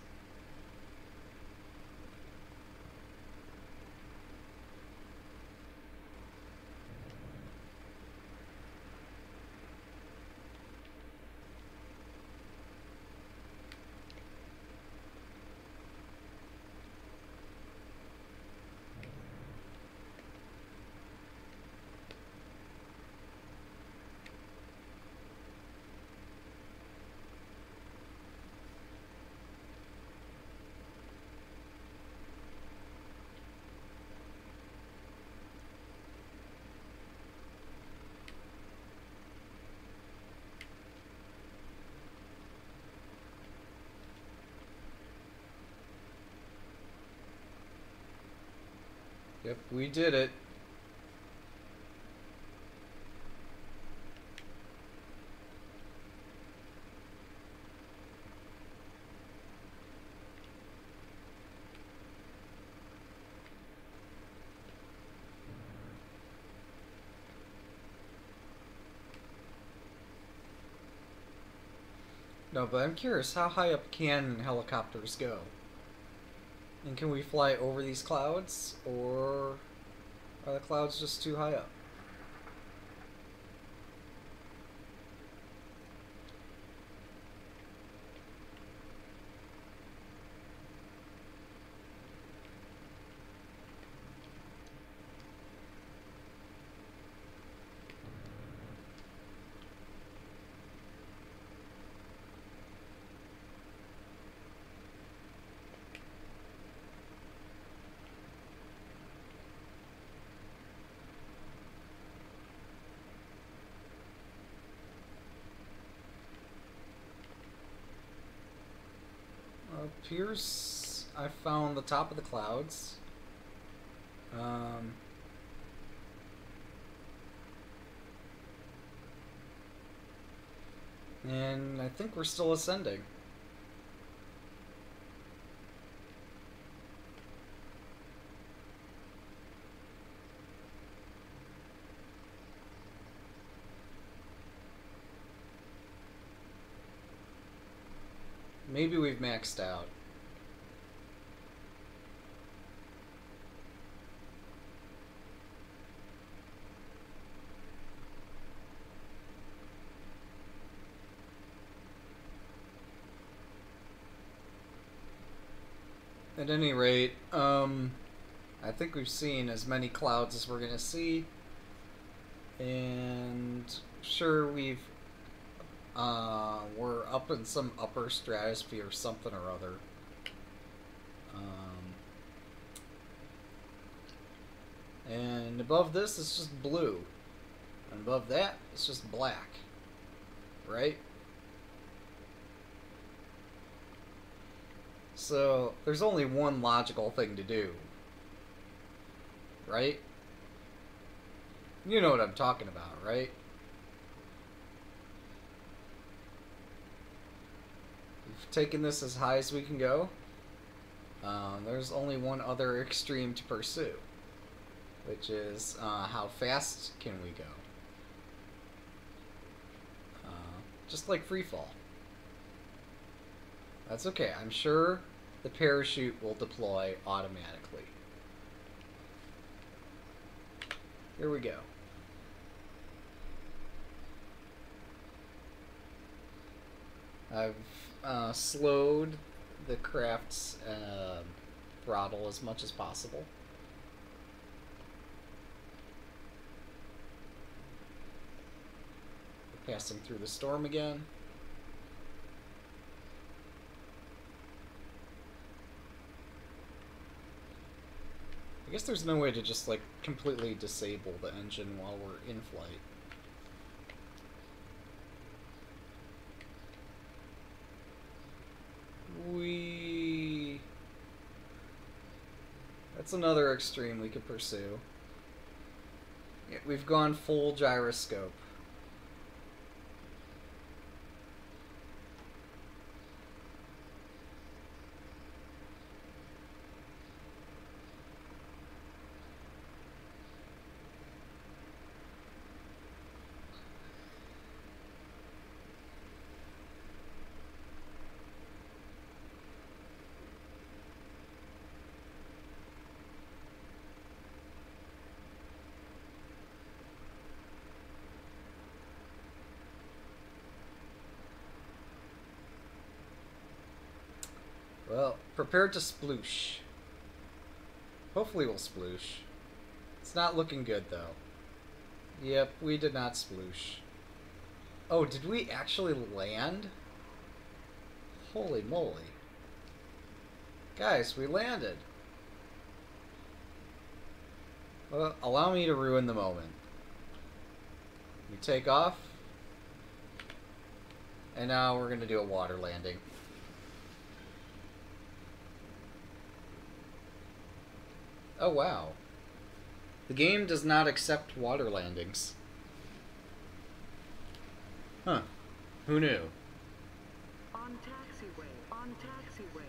Yep, we did it. No, but I'm curious, how high up can helicopters go? And can we fly over these clouds, or are the clouds just too high up? Appears I found the top of the clouds. Um, and I think we're still ascending. Maybe we've maxed out. At any rate, um, I think we've seen as many clouds as we're going to see. And sure, we've uh, we're up in some upper stratosphere, or something or other. Um, and above this, it's just blue. And above that, it's just black. Right? So, there's only one logical thing to do. Right? You know what I'm talking about, right? We've taken this as high as we can go. Um, there's only one other extreme to pursue, which is uh, how fast can we go? Uh, just like free fall. That's okay. I'm sure the parachute will deploy automatically. Here we go. I've uh, slowed the craft's uh, throttle as much as possible. Passing through the storm again. I guess there's no way to just, like, completely disable the engine while we're in flight. We. That's another extreme we could pursue. We've gone full gyroscope. Well, prepare to sploosh. Hopefully we'll sploosh. It's not looking good, though. Yep, we did not sploosh. Oh, did we actually land? Holy moly. Guys, we landed. Well, allow me to ruin the moment. We take off. And now we're going to do a water landing. Oh, wow. The game does not accept water landings. Huh. Who knew? On taxiway. On taxiway.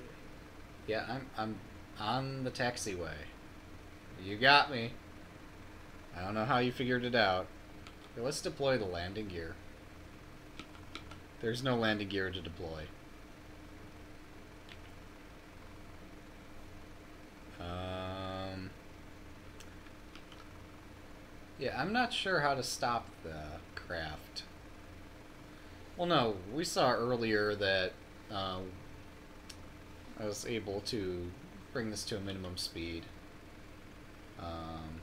Yeah, I'm I'm on the taxiway. You got me. I don't know how you figured it out. Okay, let's deploy the landing gear. There's no landing gear to deploy. Um, yeah, I'm not sure how to stop the craft. Well, no, we saw earlier that uh, I was able to bring this to a minimum speed. Um,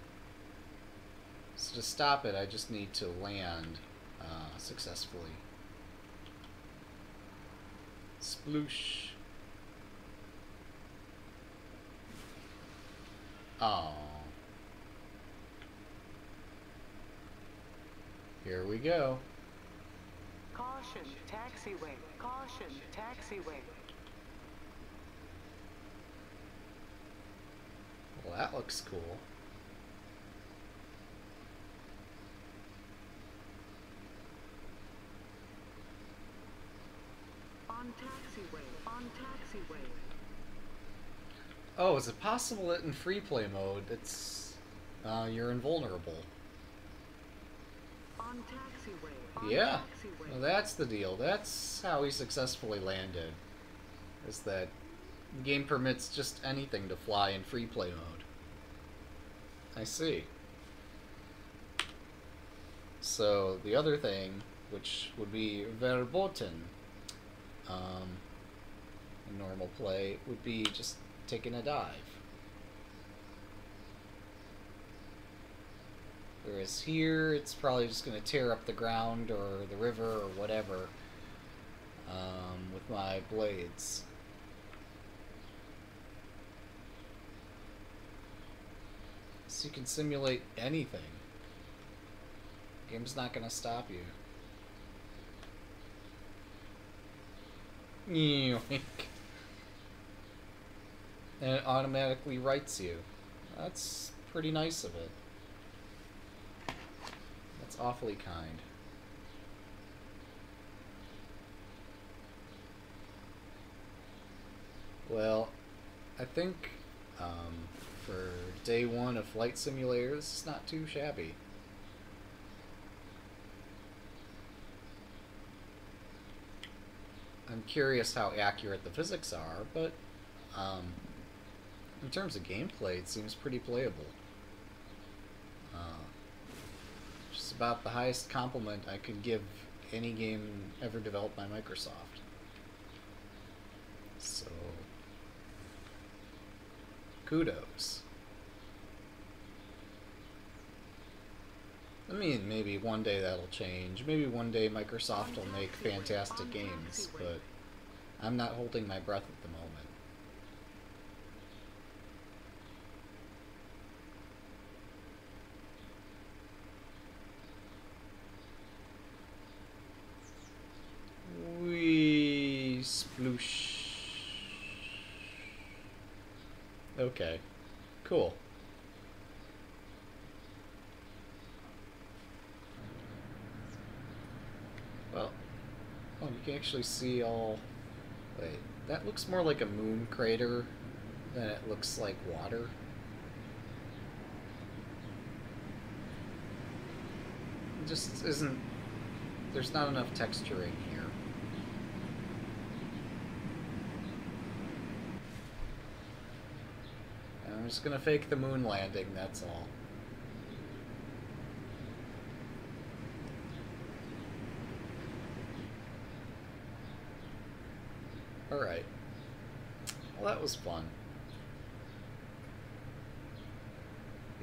so to stop it, I just need to land uh, successfully. Sploosh. Oh. Here we go. Caution. Taxiway. Caution. Taxiway. Well, that looks cool. On taxiway. On taxiway. Oh, is it possible that in free play mode, it's uh, you're invulnerable? Yeah. Well, that's the deal. That's how he successfully landed. Is that the game permits just anything to fly in free play mode. I see. So the other thing, which would be verboten um, in normal play, would be just taking a dive. Whereas here, it's probably just going to tear up the ground or the river or whatever um, with my blades. So you can simulate anything. Game's not going to stop you. And it automatically rights you. That's pretty nice of it. That's awfully kind. Well, I think um, for day one of Flight Simulator, this is not too shabby. I'm curious how accurate the physics are, but um, in terms of gameplay, it seems pretty playable. Uh, just about the highest compliment I could give any game ever developed by Microsoft. So, kudos. I mean, maybe one day that'll change. Maybe one day Microsoft will make fantastic games, but I'm not holding my breath at the moment. Okay. Cool. Well, oh, you can actually see all. Wait, that looks more like a moon crater than it looks like water. It just isn't. There's not enough texturing here. I'm just gonna fake the moon landing, that's all. Alright. Well, that was fun.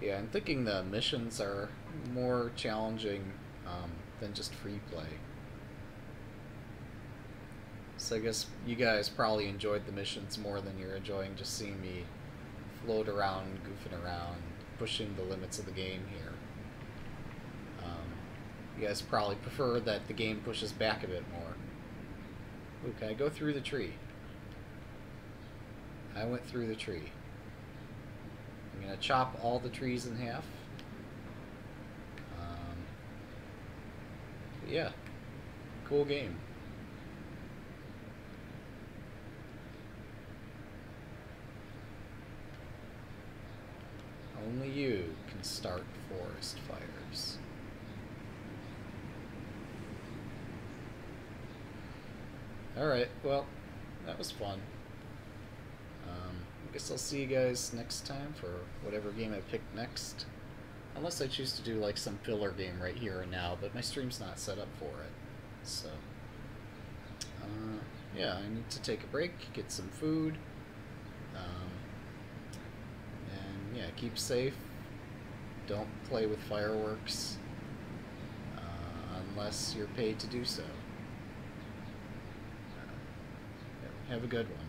Yeah, I'm thinking the missions are more challenging um, than just free play. So I guess you guys probably enjoyed the missions more than you're enjoying just seeing me float around, goofing around, pushing the limits of the game here. Um, you guys probably prefer that the game pushes back a bit more. Ooh, can I go through the tree? I went through the tree. I'm gonna chop all the trees in half. Um, yeah, cool game. Only you can start forest fires. Alright, well, that was fun. Um, I guess I'll see you guys next time for whatever game I pick next. Unless I choose to do like some filler game right here and now, but my stream's not set up for it. So, uh, yeah, I need to take a break, get some food. Um, yeah, keep safe. Don't play with fireworks uh, unless you're paid to do so. Uh, have a good one.